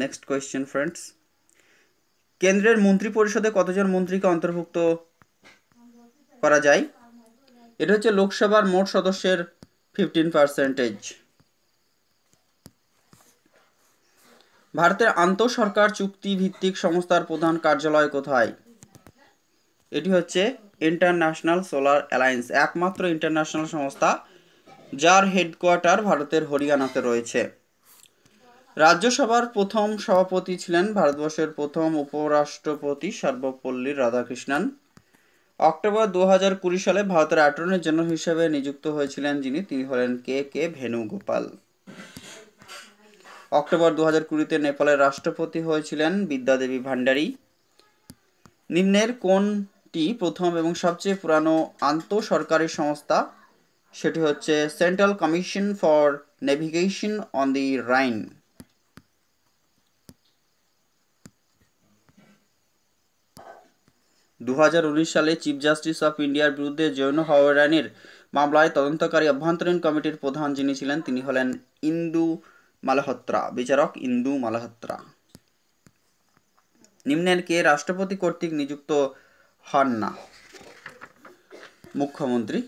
নেক্সট কোয়েশ্চেন ফ্রেন্ডস কেন্দ্রের মন্ত্রী পরিষদে কতজন মন্ত্রীকে অন্তর্ভুক্ত করা যায়? এটা হচ্ছে লোকসভার মোট সদস্যের ফিফটিন পার্সেন্টেজ ভারতের আন্তঃসরকার চুক্তি ভিত্তিক সংস্থার প্রধান কার্যালয় কোথায়? এটি হচ্ছে ইন্টারন্যাশনাল সোলার অ্যালায়েন্স একমাত্র ইন্টারন্যাশনাল সংস্থা, যার হেডকোয়ার্টার ভারতের হরিয়ানাতে রয়েছে। রাজ্যসভার প্রথম সভাপতি ছিলেন ভারতবর্ষের প্রথম উপরাষ্ট্রপতি সর্বপল্লী রাধাকৃষ্ণন। অক্টোবর দু হাজার কুড়ি সালে ভারতের অ্যাটর্নি জেনারেল হিসেবে নিযুক্ত হয়েছিলেন যিনি, তিনি হলেন কে কে ভেনুগোপাল অক্টোবর দু হাজার কুড়িতে নেপালের রাষ্ট্রপতি হয়েছিলেন বিদ্যাদেবী ভান্ডারী নিম্নের কোনটি প্রথম এবং সবচেয়ে পুরানো আন্তঃসরকারি সংস্থা? সেটি হচ্ছে central commission for navigation on the Rhine. দু হাজার উনিশ সালে চিফ জাস্টিস অফ ইন্ডিয়ার বিরুদ্ধে জৈন হওয়ারানির মামলায় তদন্তকারী অভ্যন্তরীণ কমিটির প্রধান যিনি ছিলেন, তিনি হলেন ইন্দু মালহোত্রা। বিচারক ইন্দু মালহোত্রা। নিম্নের কে রাষ্ট্রপতি কর্তৃক নিযুক্ত হন না? মুখ্যমন্ত্রী।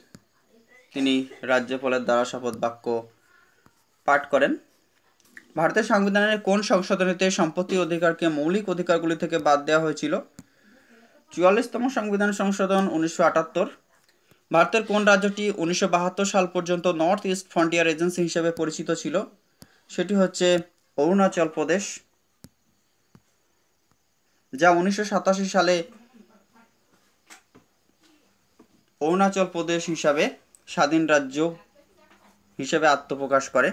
তিনি রাজ্যপালের দ্বারা শপথ বাক্য পাঠ করেন। ভারতের সংবিধানের কোন সংশোধনীতে সম্পত্তি অধিকারকে মৌলিক অধিকারগুলি থেকে বাদ দেওয়া হয়েছিল? চুয়াল্লিশতম সংবিধান সংশোধন উনিশশো আটাত্তর। ভারতের কোন রাজ্যটি উনিশশো বাহাত্তর সাল পর্যন্ত নর্থ ইস্ট ফ্রন্টিয়ার এজেন্সি হিসেবে পরিচিত ছিল? সেটি হচ্ছে অরুণাচল প্রদেশ, যা উনিশশো সাতাশি সালে অরুণাচল প্রদেশ হিসাবে স্বাধীন রাজ্য হিসেবে আত্মপ্রকাশ করে।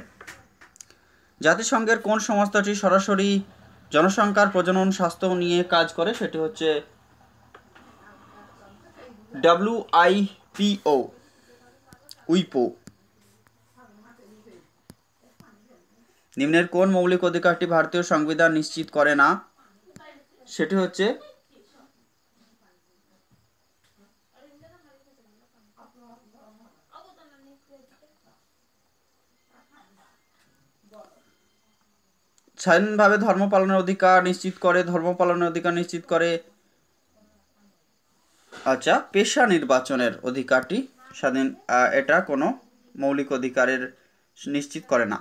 জাতিসংঘের কোন সংস্থাটি সরাসরি জনসংখ্যার প্রজনন স্বাস্থ্য নিয়ে কাজ করে, সেটি হচ্ছে ডাব্লিউ আই পিও উইপো নিম্নের কোন মৌলিক অধিকারটি ভারতীয় সংবিধান নিশ্চিত করে না? সেটি হচ্ছে স্বাধীনভাবে ধর্ম পালনের অধিকার নিশ্চিত করে, ধর্ম পালনের অধিকার নিশ্চিত করে আচ্ছা পেশা নির্বাচনের অধিকারটি স্বাধীন এটা কোনো মৌলিক অধিকারের নিশ্চিত করে না।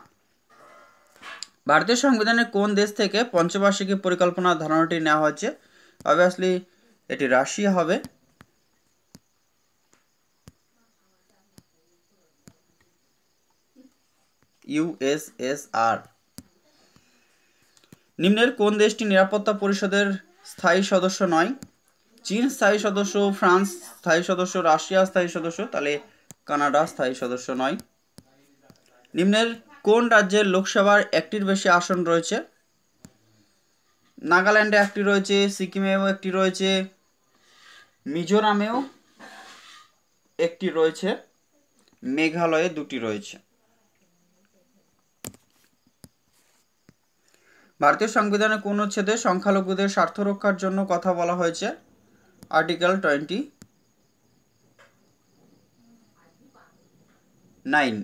ভারতীয় সংবিধানের কোন দেশ থেকে পঞ্চবার্ষিকী পরিকল্পনা ধারণাটি নেওয়া হয়েছে? অবভিয়াসলি এটি রাশিয়া হবে। ইউএসএসআর নিম্নের কোন দেশটি নিরাপত্তা পরিষদের স্থায়ী সদস্য নয়? চীন স্থায়ী সদস্য, ফ্রান্স স্থায়ী সদস্য, রাশিয়া স্থায়ী সদস্য, তাহলে কানাডা স্থায়ী সদস্য নয়। নিম্নের কোন রাজ্যের লোকসভার একটির বেশি আসন রয়েছে? নাগাল্যান্ডে একটি রয়েছে, সিকিমেও একটি রয়েছে, মিজোরামেও একটি রয়েছে, মেঘালয়ে দুটি রয়েছে। ভারতীয় সংবিধানে কোন উচ্ছেদে সংখ্যালঘুদের স্বার্থ রক্ষার জন্য কথা বলা হয়েছে। আর্টিকেল টোয়েন্টি নাইন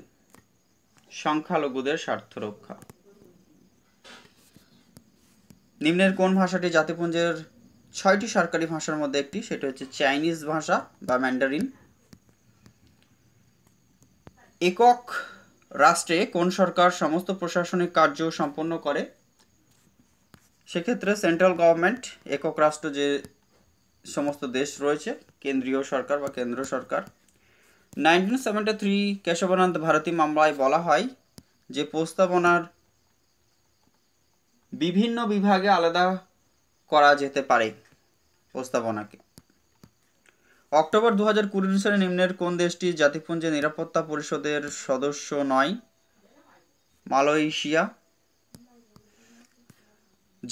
সংখ্যালঘুদের স্বার্থ রক্ষা। নিম্নের কোন ভাষাটি জাতিপুঞ্জের ছয়টি সরকারি ভাষার মধ্যে একটি? সেটা হচ্ছে চাইনিজ ভাষা বা ম্যান্ডারিন। একক রাষ্ট্রে কোন সরকার সমস্ত প্রশাসনিক কার্য সম্পন্ন করে? সেক্ষেত্রে সেন্ট্রাল গভর্নমেন্ট একক রাষ্ট্র যে সমস্ত দেশ রয়েছে, কেন্দ্রীয় সরকার বা কেন্দ্র সরকার। Nineteen seventy three Kesavananda Bharati মামলায় বলা হয় যে প্রস্তাবনার বিভিন্ন বিভাগে আলাদা করা যেতে পারে প্রস্তাবনাকে। অক্টোবর দু হাজার কুড়ি সালে নিম্নের কোন দেশটি জাতিপুঞ্জের নিরাপত্তা পরিষদের সদস্য নয়? মালয়েশিয়া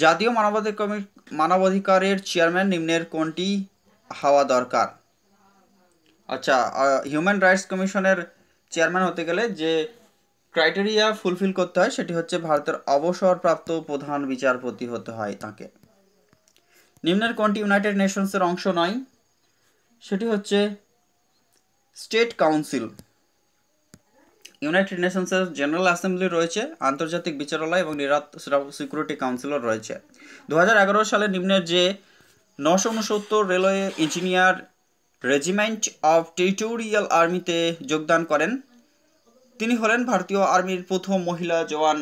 জাতীয় মানবাধিকার মানবাধিকারের চেয়ারম্যান নিম্নের কোনটি হওয়া দরকার? আচ্ছা হিউম্যান রাইটস কমিশনের চেয়ারম্যান হতে গেলে যে ক্রাইটেরিয়া ফুলফিল করতে হয় সেটি হচ্ছে ভারতের অবসরপ্রাপ্ত প্রধান বিচারপতি হতে হয় তাকে। নিম্নের কোনটি ইউনাইটেড নেশনসের অংশ নয়? সেটি হচ্ছে স্টেট কাউন্সিল ইউনাইটেড নেশনসের জেনারেল অ্যাসেম্বলি রয়েছে, আন্তর্জাতিক বিচারালয় এবং সিকিউরিটি কাউন্সিলও রয়েছে। দু হাজার এগারো সালে নিম্নের যে নশো উনসত্তর railway engineer regiment of territorial আর্মিতে যোগদান করেন। তিনি হলেন ভারতীয় আর্মির প্রথম মহিলা জওয়ান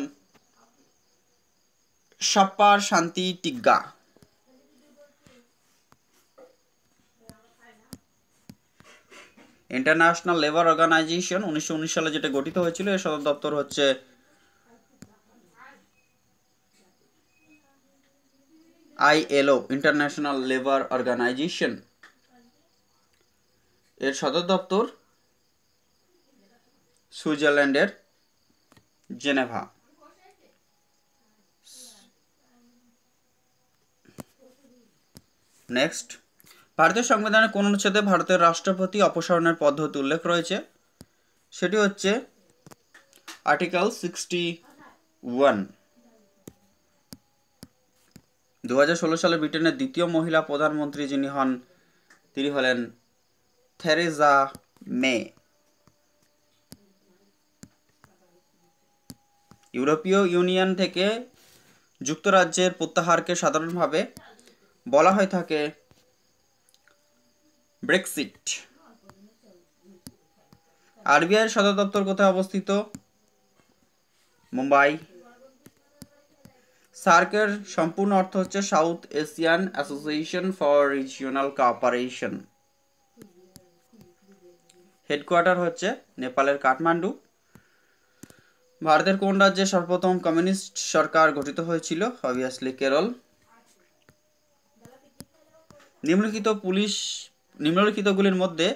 sapper Shanti Tigga. International labour organisation উনিশশো উনিশ সালে যেটা গঠিত হয়েছিল, এর সদর দপ্তর হচ্ছে আইএলও ইন্টারন্যাশনাল লেবার অর্গানাইজেশন এর সদর দপ্তর সুইজারল্যান্ডের জেনেভা। নেক্সট ভারতীয় সংবিধানের কোন অনুচ্ছেদে ভারতের রাষ্ট্রপতি অপসারণের পদ্ধতি উল্লেখ রয়েছে? সেটি হচ্ছে আর্টিকেল সিক্সটি ওয়ান। দু ষোলো সালে ব্রিটেনের দ্বিতীয় মহিলা প্রধানমন্ত্রী যিনি হন, তিনি হলেন থেরেজা মে। ইউরোপীয় ইউনিয়ন থেকে যুক্তরাজ্যের প্রত্যাহারকে সাধারণভাবে বলা হয়ে থাকে ব্রেক্সিট আরবিআইয়ের সদর দপ্তর কোথায় অবস্থিত? মুম্বাই। সার্কের সম্পূর্ণ অর্থ হচ্ছে south Asian association for regional cooperation headquarter হচ্ছে নেপালের কাঠমান্ডু। ভারতের কোন রাজ্যে সর্বপ্রথম কমিউনিস্ট সরকার গঠিত হয়েছিল? অবভিয়াসলি কেরল নিম্নলিখিত পুলিশ নিম্নলিখিতগুলির মধ্যে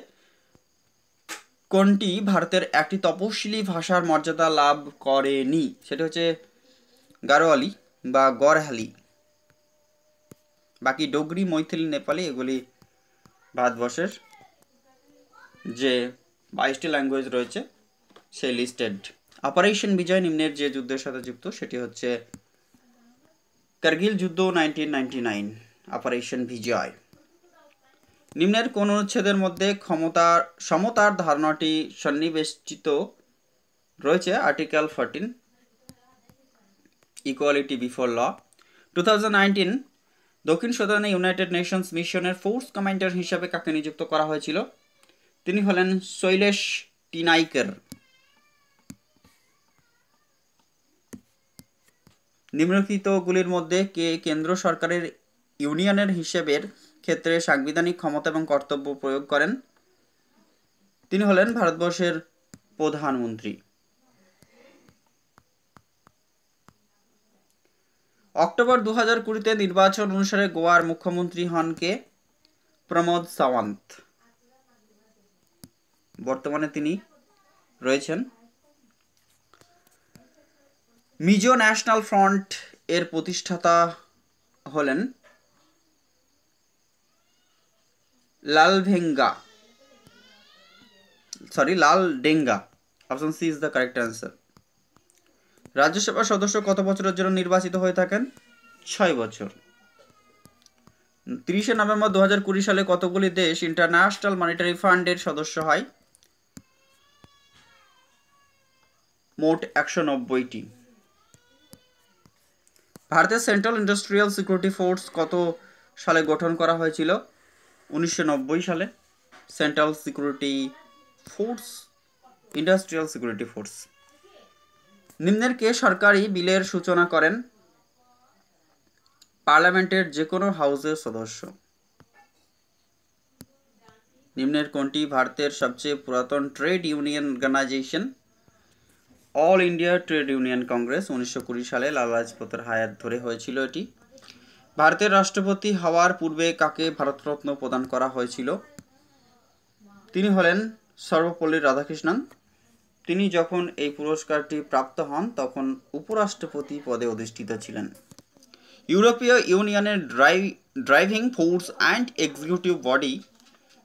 কোনটি ভারতের একটি তপশিলি ভাষার মর্যাদা লাভ করেনি? সেটা হচ্ছে গারোয়ালি বা গড়হালি বাকি ডোগরি, মৈথিলি, নেপালি এগুলি ভারতবর্ষের যে বাইশটি ল্যাঙ্গুয়েজ রয়েছে, সেই লিস্টেড অপারেশন বিজয় নিম্নের যে যুদ্ধের সাথে যুক্ত, সেটি হচ্ছে কার্গিল যুদ্ধ nineteen ninety nine operation Vijay নিম্নের কোন অনুচ্ছেদের মধ্যে ক্ষমতার, সমতার ধারণাটি সন্নিবেষ্টিত রয়েছে, article fourteen, equality before law. Two দক্ষিণ সুদানে ইউনাইটেড নেশনস মিশনের ফোর্স কমান্ডার হিসাবে কাকে নিযুক্ত করা হয়েছিল? তিনি হলেন শৈলেশ টিনাইকের। নিম্নলিখিতগুলির মধ্যে কে কেন্দ্র সরকারের ইউনিয়নের হিসেবের ক্ষেত্রে সাংবিধানিক ক্ষমতা এবং কর্তব্য প্রয়োগ করেন। তিনি হলেন ভারতবর্ষের প্রধানমন্ত্রী। অক্টোবর দু হাজার কুড়িতে নির্বাচন অনুসারে গোয়ার মুখ্যমন্ত্রী হন কে? প্রমোদ সাওয়ান্ত। বর্তমানে তিনি রয়েছেন। মিজো ন্যাশনাল ফ্রন্ট এর প্রতিষ্ঠাতা হলেন Lalvenga. Sorry Lal Dengha option C is the correct answer রাজ্যসভার সদস্য কত বছরের জন্য নির্বাচিত হয়ে থাকেন? ছয় বছর। তিরিশে নভেম্বর দু হাজার কুড়ি সালে কতগুলি দেশ ইন্টারন্যাশনাল মনিটারি ফান্ডের সদস্য হয়? মোট একশো নব্বইটি। ভারতের সেন্ট্রাল ইন্ডাস্ট্রিয়াল সিকিউরিটি ফোর্স কত সালে গঠন করা হয়েছিল? উনিশশো নব্বই সালে central security force industrial security force নিম্নের কে সরকারি বিলের সূচনা করেন? পার্লামেন্টের যে কোনো হাউসের সদস্য। নিম্নের কোনটি ভারতের সবচেয়ে পুরাতন trade union organization? All India trade union congress উনিশশো কুড়ি সালে লালা লাজপতের হায়াত ধরে হয়েছিল এটি। ভারতের রাষ্ট্রপতি হওয়ার পূর্বে কাকে ভারতরত্ন প্রদান করা হয়েছিল? তিনি হলেন সর্বপল্লী রাধাকৃষ্ণন। তিনি যখন এই পুরস্কারটি প্রাপ্ত হন, তখন উপরাষ্ট্রপতি পদে অধিষ্ঠিত ছিলেন। ইউরোপীয় ইউনিয়নের drive driving force and executive body,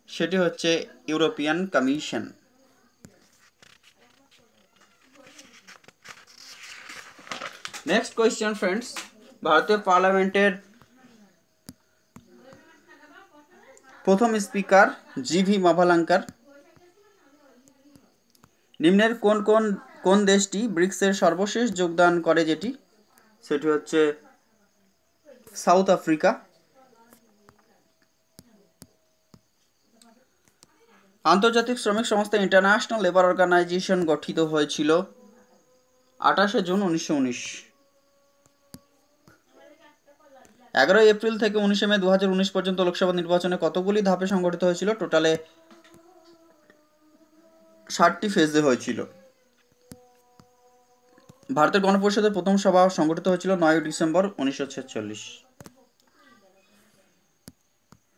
সেটি হচ্ছে European commission. Next question friends, ভারতীয় পার্লামেন্টের প্রথম স্পিকার জি ভি মাভালাঙ্কার। নিম্নের কোন কোন কোন দেশটি ব্রিক্সের সর্বশেষ যোগদান করে যেটি? সেটি হচ্ছে সাউথ আফ্রিকা। আন্তর্জাতিক শ্রমিক সংস্থা ইন্টারন্যাশনাল লেবার অর্গানাইজেশন গঠিত হয়েছিল আঠাশে জুন উনিশশো উনিশ উনিশ এগারোই এপ্রিল থেকে উনিশে মে দু পর্যন্ত লোকসভা নির্বাচনে কতগুলি ধাপে সংগঠিত হয়েছিল? টোটালে ষাটটি ফেজে হয়েছিল। ভারতের গণপরিষদের প্রথম সভা সংগঠিত হয়েছিল নয় ডিসেম্বর উনিশশো ছেচল্লিশ।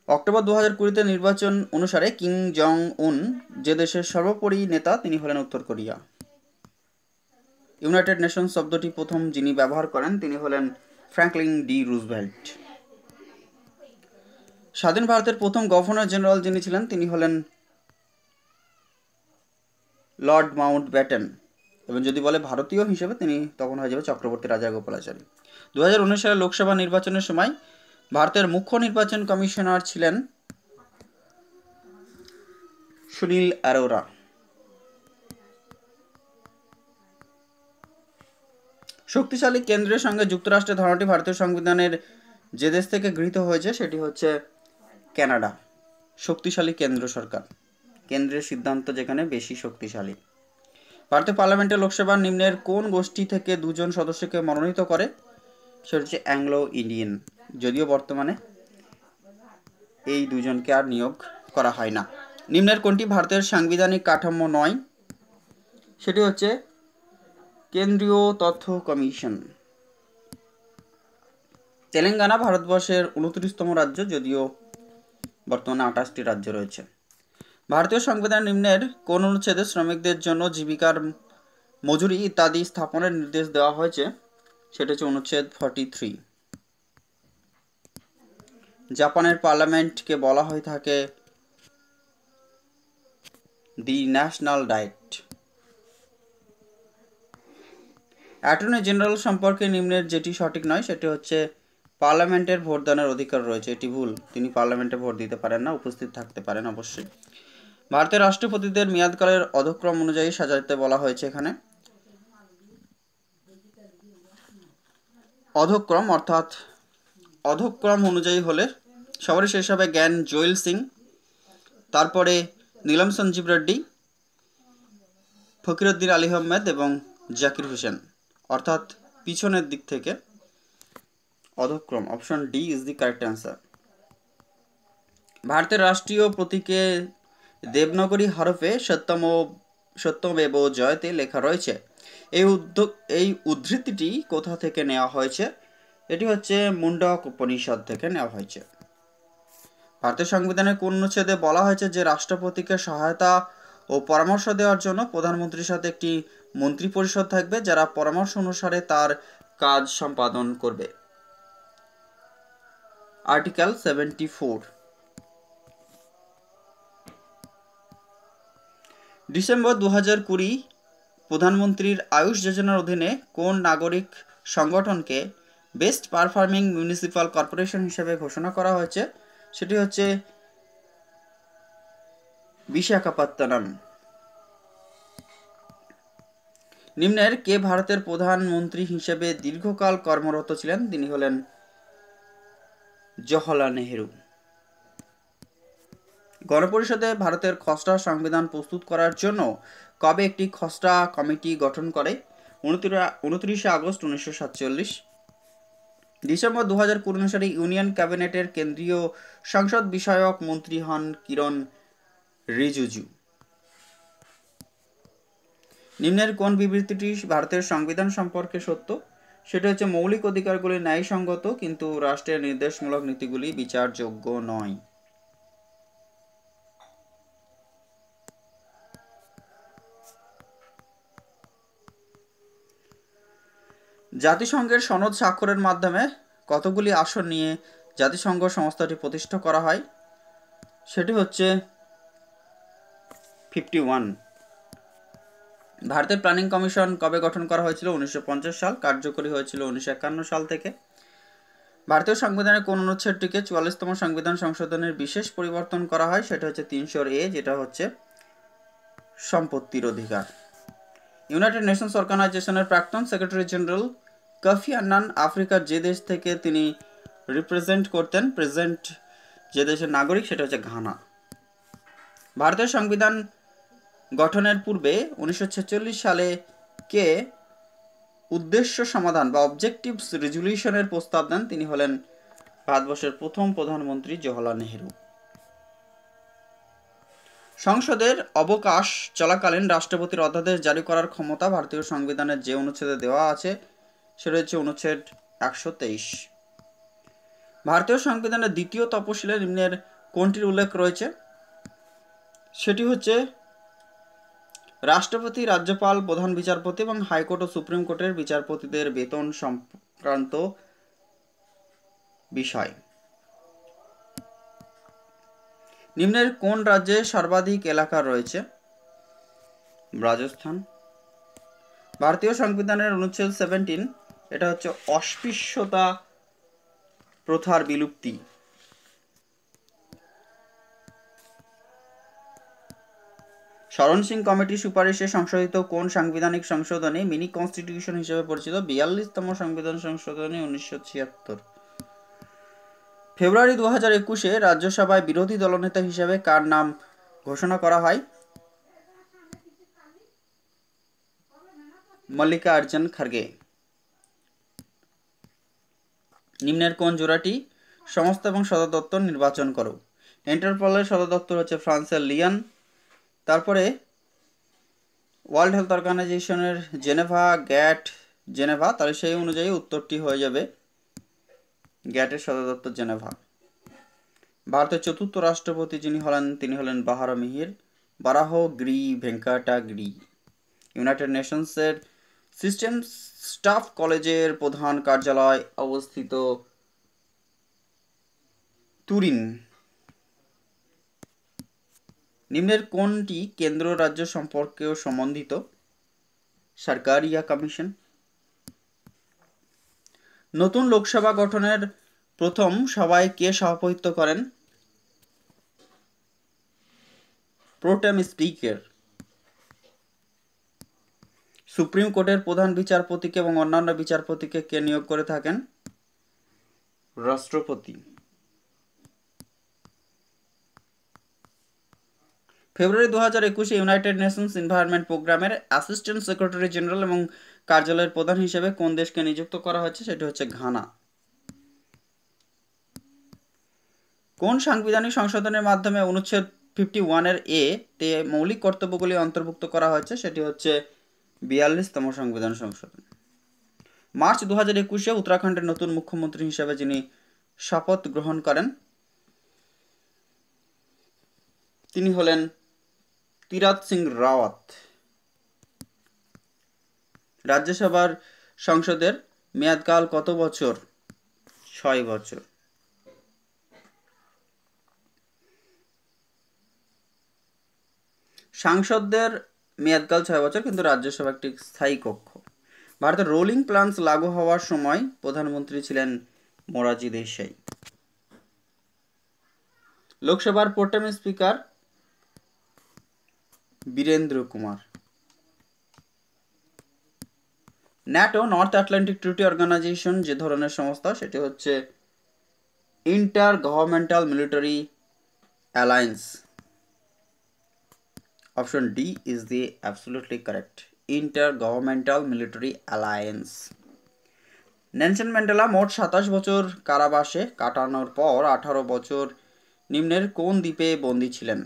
অক্টোবর দু হাজার কুড়িতে নির্বাচন অনুসারে কিং জং উন যে দেশের সর্বোপরি নেতা, তিনি হলেন উত্তর কোরিয়া। ইউনাইটেড নেশন শব্দটি প্রথম যিনি ব্যবহার করেন, তিনি হলেন ফ্র্যাঙ্কলিন ডি রুজভেল্ট স্বাধীন ভারতের প্রথম গভর্নর জেনারেল যিনি ছিলেন, তিনি হলেন লর্ড মাউন্ট ব্যাটেন। এবং যদি বলে ভারতীয় হিসেবে, তিনি তখন হয়ে যাবে চক্রবর্তী রাজা গোপালাচারী। দু সালে লোকসভা নির্বাচনের সময় ভারতের মুখ্য নির্বাচন কমিশনার ছিলেন সুনীল অ্যারোরা শক্তিশালী কেন্দ্রের সঙ্গে যুক্তরাষ্ট্রের ধারণাটি ভারতীয় সংবিধানের যে দেশ থেকে গৃহীত হয়েছে, সেটি হচ্ছে ক্যানাডা শক্তিশালী কেন্দ্র সরকার। কেন্দ্রের সিদ্ধান্ত যেখানে বেশি শক্তিশালী। ভারতীয় পার্লামেন্টে লোকসভার নিম্নের কোন গোষ্ঠী থেকে দুজন সদস্যকে মনোনীত করে, সেটা হচ্ছে অ্যাংলো ইন্ডিয়ান। যদিও বর্তমানে এই দুজনকে আর নিয়োগ করা হয় না। নিম্নের কোনটি ভারতের সাংবিধানিক কাঠামো নয়, সেটি হচ্ছে কেন্দ্রীয় তথ্য কমিশন। তেলেঙ্গানা ভারতবর্ষের উনত্রিশতম রাজ্য, যদিও বর্তমানে আঠাশটি রাজ্য রয়েছে। ভারতীয় সংবিধান নিম্নের কোন অনুচ্ছেদে শ্রমিকদের জন্য জীবিকার মজুরি ইত্যাদি স্থাপনের নির্দেশ দেওয়া হয়েছে, সেটা হচ্ছে অনুচ্ছেদ ফর্টি থ্রি জাপানের পার্লামেন্টকে বলা হয়ে থাকে the national diet. Attorney general সম্পর্কে নিম্নের যেটি সঠিক নয়, সেটি হচ্ছে পার্লামেন্টের ভোটদানের অধিকার রয়েছে। এটি ভুল। তিনি পার্লামেন্টে ভোট দিতে পারেন না, উপস্থিত থাকতে পারেন অবশ্যই। ভারতের রাষ্ট্রপতিদের মেয়াদকালের অধক্রম অনুযায়ী সাজাতে বলা হয়েছে এখানে। অধক্রম অর্থাৎ অধক্রম অনুযায়ী হলে সবারই শেষ হবে জ্ঞান জোয়েল সিং, তারপরে নীলম সঞ্জীব রেড্ডি ফকিরুদ্দিন আলী আহমেদ এবং জাকির হোসেন। অর্থাৎ পিছনের দিক থেকে অধক্রম option D is the correct answer ভারতের রাষ্ট্রীয় প্রতীকে দেবনগরী হরফে সত্যম সত্যমেব জয়তে লেখা রয়েছে। এই উদ্যোগ এই উদ্ধৃতিটি কোথা থেকে নেওয়া হয়েছে? এটি হচ্ছে মুন্ডক উপনিষদ থেকে নেওয়া হয়েছে। ভারতের সংবিধানের কোন অনুচ্ছেদে বলা হয়েছে যে রাষ্ট্রপতিকে সহায়তা ও পরামর্শ দেওয়ার জন্য প্রধানমন্ত্রীর সাথে একটি মন্ত্রী পরিষদ থাকবে যারা পরামর্শ অনুসারে তার কাজ সম্পাদন করবে। আর্টিকেল সেভেন্টি ফোর ডিসেম্বর দু হাজার কুড়ি প্রধানমন্ত্রীর আয়ুষ যোজনার অধীনে কোন নাগরিক সংগঠনকে বেস্ট পারফর্মিং মিউনিসিপ্যাল কর্পোরেশন হিসেবে ঘোষণা করা হয়েছে? সেটি হচ্ছে বিশাখাপত্তনম। নিম্নের কে ভারতের প্রধানমন্ত্রী হিসেবে দীর্ঘকাল কর্মরত ছিলেন, তিনি হলেন জওহরলাল নেহেরু। গণপরিষদে ভারতের খসড়া সংবিধান প্রস্তুত করার জন্য কবে একটি খসড়া কমিটি গঠন করে? উনত্রিশে আগস্ট উনিশশো সাতচল্লিশ। ডিসেম্বর দু হাজার কুড়ি অনুসারে ইউনিয়ন ক্যাবিনেটের কেন্দ্রীয় সংসদ বিষয়ক মন্ত্রী হন কিরণ রিজুজু। নিম্নের কোন বিবৃতিটি ভারতের সংবিধান সম্পর্কে সত্য? সেটা হচ্ছে, মৌলিক অধিকারগুলি ন্যায়সঙ্গত, কিন্তু রাষ্ট্রের নির্দেশমূলক নীতিগুলি বিচারযোগ্য নয়। জাতিসংঘের সনদ স্বাক্ষরের মাধ্যমে কতগুলি আসন নিয়ে জাতিসংঘ সংস্থাটি প্রতিষ্ঠা করা হয়? সেটি হচ্ছে ফিফটি ওয়ান ভারতের প্ল্যানিং কমিশন কবে গঠন করা হয়েছিল? উনিশশো পঞ্চাশ সাল। কার্যকরী হয়েছিল উনিশশো একান্ন সাল থেকে। ভারতীয় সংবিধানের কোন অনুচ্ছেদটিকে চুয়াল্লিশতম সংবিধান সংশোধনের বিশেষ পরিবর্তন করা হয়? সেটা হচ্ছে তিনশোর এ, যেটা হচ্ছে সম্পত্তির অধিকার। ইউনাইটেড নেশনস অর্গানাইজেশনের প্রাক্তন সেক্রেটারি জেনারেল কফি আন্নান আফ্রিকার যে দেশ থেকে তিনি রিপ্রেজেন্ট করতেন, প্রেজেন্ট যে দেশের নাগরিক, সেটা হচ্ছে ঘানা। ভারতের সংবিধান গঠনের পূর্বে উনিশশো ছেচল্লিশ সালে কে উদ্দেশ্য সমাধান বা অবজেক্টিভস রেজুলিউশনের প্রস্তাব দেন, তিনি হলেন ভারতবর্ষের প্রথম প্রধানমন্ত্রী জওহরলাল নেহেরু। সংসদের অবকাশ চলাকালীন রাষ্ট্রপতির অধ্যাদেশ জারি করার ক্ষমতা ভারতীয় সংবিধানের যে অনুচ্ছেদে দেওয়া আছে সেটা হচ্ছে অনুচ্ছেদ একশো তেইশ। ভারতীয় সংবিধানের দ্বিতীয় তপশিলে নিম্নের কোনটির উল্লেখ রয়েছে? সেটি হচ্ছে রাষ্ট্রপতি, রাজ্যপাল, প্রধান বিচারপতি এবং হাইকোর্ট ও সুপ্রিম কোর্টের বিচারপতিদের বেতন সংক্রান্ত বিষয়। নিম্নের কোন রাজ্যে সর্বাধিক এলাকা রয়েছে? রাজস্থান। ভারতীয় সংবিধানের অনুচ্ছেদ সেভেন্টিন এটা হচ্ছে অস্পৃশ্যতা প্রথার বিলুপ্তি। শরণ সিং কমিটি সুপারিশে সংশোধিত কোন সাংবিধানিক সংশোধনী মিনি কনস্টিটিউশন হিসেবে পরিচিত? বিয়াল্লিশতম সংবিধান সংশোধনী উনিশশো ছিয়াত্তর। ফেব্রুয়ারি দু হাজার একুশে রাজ্যসভায় বিরোধী দলনেতা হিসেবে কার নাম ঘোষণা করা হয়? মল্লিকা আর্জুন খার্গে। নিম্নের কোন জোড়াটি? সমস্ত এবং সদর দপ্তর নির্বাচন করো। ইন্টারপলের সদর দপ্তর হচ্ছে ফ্রান্সের লিয়ান। তারপরে ওয়ার্ল্ড হেলথ অর্গানাইজেশনের জেনেভা, গ্যাট জেনেভা, তাহলে সেই অনুযায়ী উত্তরটি হয়ে যাবে গ্যাটের সদর দপ্তর জেনেভা। ভারতের চতুর্থ রাষ্ট্রপতি যিনি হলেন, তিনি হলেন বাহারা Mihir, বারাহ Gree Venkata Gree. United নেশনসের সিস্টেম স্টাফ কলেজের প্রধান কার্যালয় অবস্থিত তুরিন। নিম্নের কোনটি কেন্দ্র রাজ্য সম্পর্কেও সম্বন্ধিত? সরকারিয়া কমিশন। নতুন লোকসভা গঠনের প্রথম সভায় কে সভাপতিত্ব করেন? প্রোটেম স্পিকার। সুপ্রিম কোর্টের প্রধান বিচারপতিকে এবং অন্যান্য বিচারপতিকে কে নিয়োগ করে থাকেন? রাষ্ট্রপতি। ফেব্রুয়ারি দু হাজার একুশে ইউনাইটেড নেশনস এনভায়রনমেন্ট প্রোগ্রামের অ্যাসিস্ট্যান্ট সেক্রেটারি জেনারেল এবং কার্যালয়ের প্রধান হিসেবে কোন দেশকে নিযুক্ত করা হয়েছে সেটি হচ্ছে ঘানা। কোন সাংবিধানিক সংশোধনের মাধ্যমে অনুচ্ছেদ ফিফটি ওয়ানের এ তে মৌলিক কর্তব্যগুলি অন্তর্ভুক্ত করা হয়েছে সেটি হচ্ছে বিয়াল্লিশতম সংবিধান সংশোধন। মার্চ দু হাজার একুশে উত্তরাখণ্ডের নতুন মুখ্যমন্ত্রী হিসেবে যিনি শপথ গ্রহণ করেন, তিনি হলেন তিরাত সিং রাওয়াত। রাজ্যসভার সংসদের মেয়াদকাল কত বছর? ছয় বছর। সাংসদদের মেয়াদকাল ছয় বছর, কিন্তু রাজ্যসভা একটি স্থায়ী কক্ষ। ভারতের রোলিং প্ল্যান্স লাগু হওয়ার সময় প্রধানমন্ত্রী ছিলেন মোরাজি দেশাই। লোকসভার protem speaker Virendra Kumar. NATO, north Atlantic treaty organization যে ধরনের সংস্থা, সেটি হচ্ছে intergovernmental military alliance. Option D is the absolutely correct intergovernmental military alliance. Nelson Mandela মোট সাতাশ বছর কারাবাসে কাটানোর পর আঠারো বছর নিম্নের কোন দ্বীপে বন্দী ছিলেন?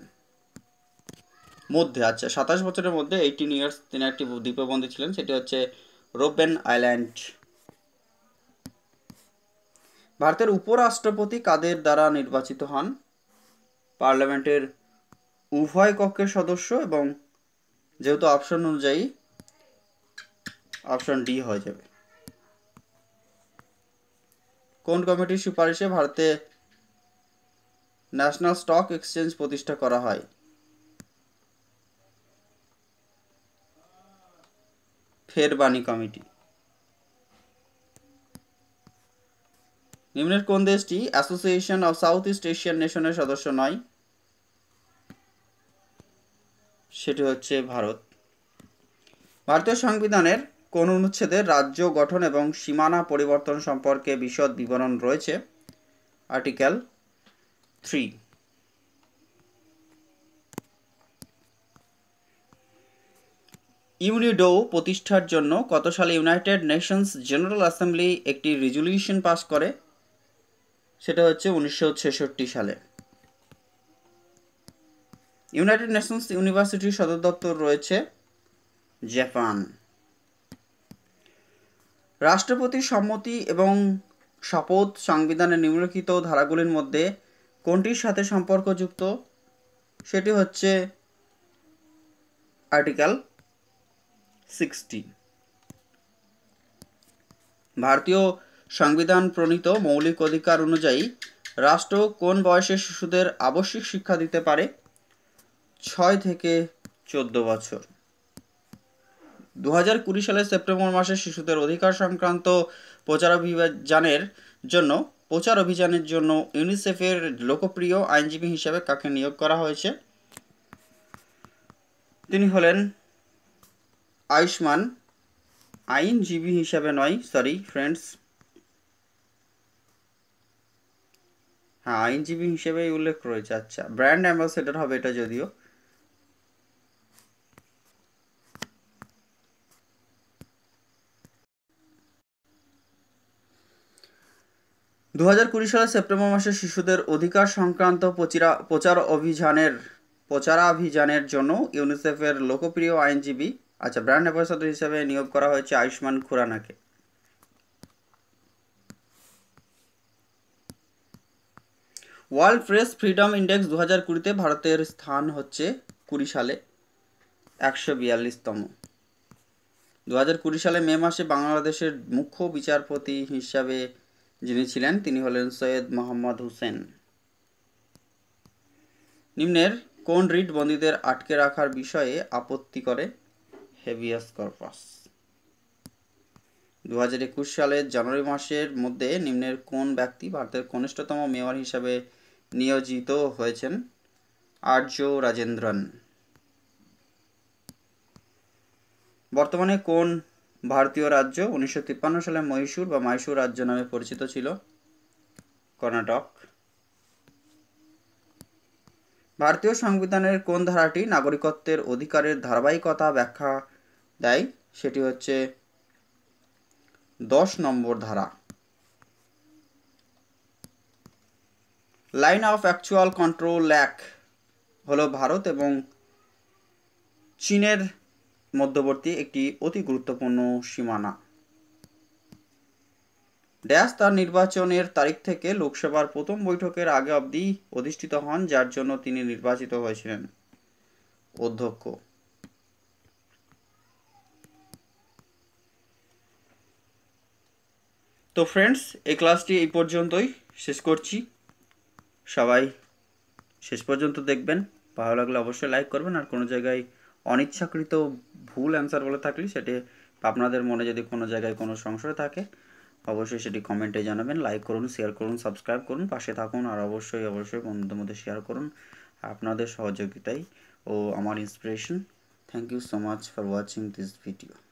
মধ্যে আচ্ছা সাতাশ বছরের মধ্যে এইটিন ইয়ার্স তিনি একটি দ্বীপে বন্দী ছিলেন, সেটি হচ্ছে রোপেন আইল্যান্ড। ভারতের উপরাষ্ট্রপতি কাদের দ্বারা নির্বাচিত হন? পার্লামেন্টের উভয় কক্ষের সদস্য এবং যেহেতু অপশন অনুযায়ী অপশন ডি হয়ে যাবে। কোন কমিটির সুপারিশে ভারতে ন্যাশনাল স্টক এক্সচেঞ্জ প্রতিষ্ঠা করা হয়? ফেরবানি কমিটি। নিম্নের কোন দেশটি association of south east Asian নেশনের সদস্য নয়? সেটি হচ্ছে ভারত। ভারতীয় সংবিধানের কোন অনুচ্ছেদের রাজ্য গঠন এবং সীমানা পরিবর্তন সম্পর্কে বিশদ বিবরণ রয়েছে? Article three. ইউনিডো প্রতিষ্ঠার জন্য কত সালে ইউনাইটেড নেশনস জেনারেল অ্যাসেম্বলি একটি রেজুলিউশন পাস করে? সেটা হচ্ছে উনিশশো ছেষট্টি সালে। ইউনাইটেড নেশনস ইউনিভার্সিটির সদর দপ্তর রয়েছে জাপান। রাষ্ট্রপতির সম্মতি এবং শপথ সংবিধানে নিম্নলিখিত ধারাগুলির মধ্যে কোনটির সাথে সম্পর্কযুক্ত? সেটি হচ্ছে আর্টিকেল সিক্সটি ভারতীয় সংবিধান প্রণীত মৌলিক অধিকার অনুযায়ী রাষ্ট্র কোন বয়সে শিশুদের আবশ্যিক শিক্ষা দিতে পারে? ছয় থেকে চোদ্দ বছর। দু হাজার কুড়ি সালের সেপ্টেম্বর মাসে শিশুদের অধিকার সংক্রান্ত প্রচার অভিযানের জন্য, প্রচার অভিযানের জন্য ইউনিসেফের লোকপ্রিয় আইনজীবী হিসেবে কাকে নিয়োগ করা হয়েছে? তিনি হলেন আয়ুষ্মান আইনজীবী হিসাবে নয় সরি ফ্রেন্ডস হ্যাঁ আইনজীবী হিসেবেই উল্লেখ রয়েছে আচ্ছা। ব্র্যান্ড অ্যাম্বাসেডার হবে এটা যদিও। দু হাজার কুড়ি সালের সেপ্টেম্বর মাসে শিশুদের অধিকার সংক্রান্ত প্রচারা প্রচার অভিযানের, প্রচারাভিযানের জন্য ইউনিসেফের লোকপ্রিয় আইনজীবী আচ্ছা ব্র্যান্ড অ্যাম্বাসাডর হিসেবে নিয়োগ করা হয়েছে আয়ুষ্মান খুরানাকে। ওয়ার্ল্ড প্রেস ফ্রিডম ইন্ডেক্স দু হাজার কুড়িতে ভারতের স্থান হচ্ছে কুড়ি সালে, একশো বিয়াল্লিশতম। দু হাজার কুড়ি সালে মে মাসে বাংলাদেশের মুখ্য বিচারপতি হিসাবে যিনি ছিলেন, তিনি হলেন সৈয়দ মোহাম্মদ হুসেন। নিম্নের কোন রিট বন্দীদের আটকে রাখার বিষয়ে আপত্তি করে? Habeas corpus. দু হাজার একুশ সালের জানুয়ারি মাসের মধ্যে নিম্নের কোন ব্যক্তি ভারতের কনিষ্ঠতম মেয়র হিসাবে নিয়োজিত হয়েছেন? আর্য রাজেন্দ্রন। বর্তমানে কোন ভারতীয় রাজ্য উনিশশো তিপ্পান্ন সালে মহীশূর বা মাইশূর রাজ্য নামে পরিচিত ছিল? কর্ণাটক। ভারতীয় সংবিধানের কোন ধারাটি নাগরিকত্বের অধিকারের ধারাবাহিকতা ব্যাখ্যা দেয়? সেটি হচ্ছে দশ নম্বর ধারা। Line of actual control LAC হলো ভারত এবং চীনের মধ্যবর্তী একটি অতি গুরুত্বপূর্ণ সীমানা। ড্যাশ তার নির্বাচনের তারিখ থেকে লোকসভার প্রথম বৈঠকের আগে অবধি অধিষ্ঠিত হন, যার জন্য তিনি নির্বাচিত হয়েছিলেন। অধ্যক্ষ। তো ফ্রেন্ডস এই ক্লাসটি এই পর্যন্তই। শেষ করছি। সবাই শেষ পর্যন্ত দেখবেন। ভালো লাগলে অবশ্যই লাইক করবেন। আর কোনো জায়গায় অনিচ্ছাকৃত ভুল অ্যান্সার বলে থাকলে সেটি আপনাদের মনে যদি কোনো জায়গায় কোনো সংশয় থাকে অবশ্যই সেটি কমেন্টে জানাবেন লাইক করুন শেয়ার করুন সাবস্ক্রাইব করুন, পাশে থাকুন আর অবশ্যই অবশ্যই বন্ধুদের মধ্যে শেয়ার করুন আপনাদের সহযোগিতাই ও আমার inspiration thank you so much for watching this video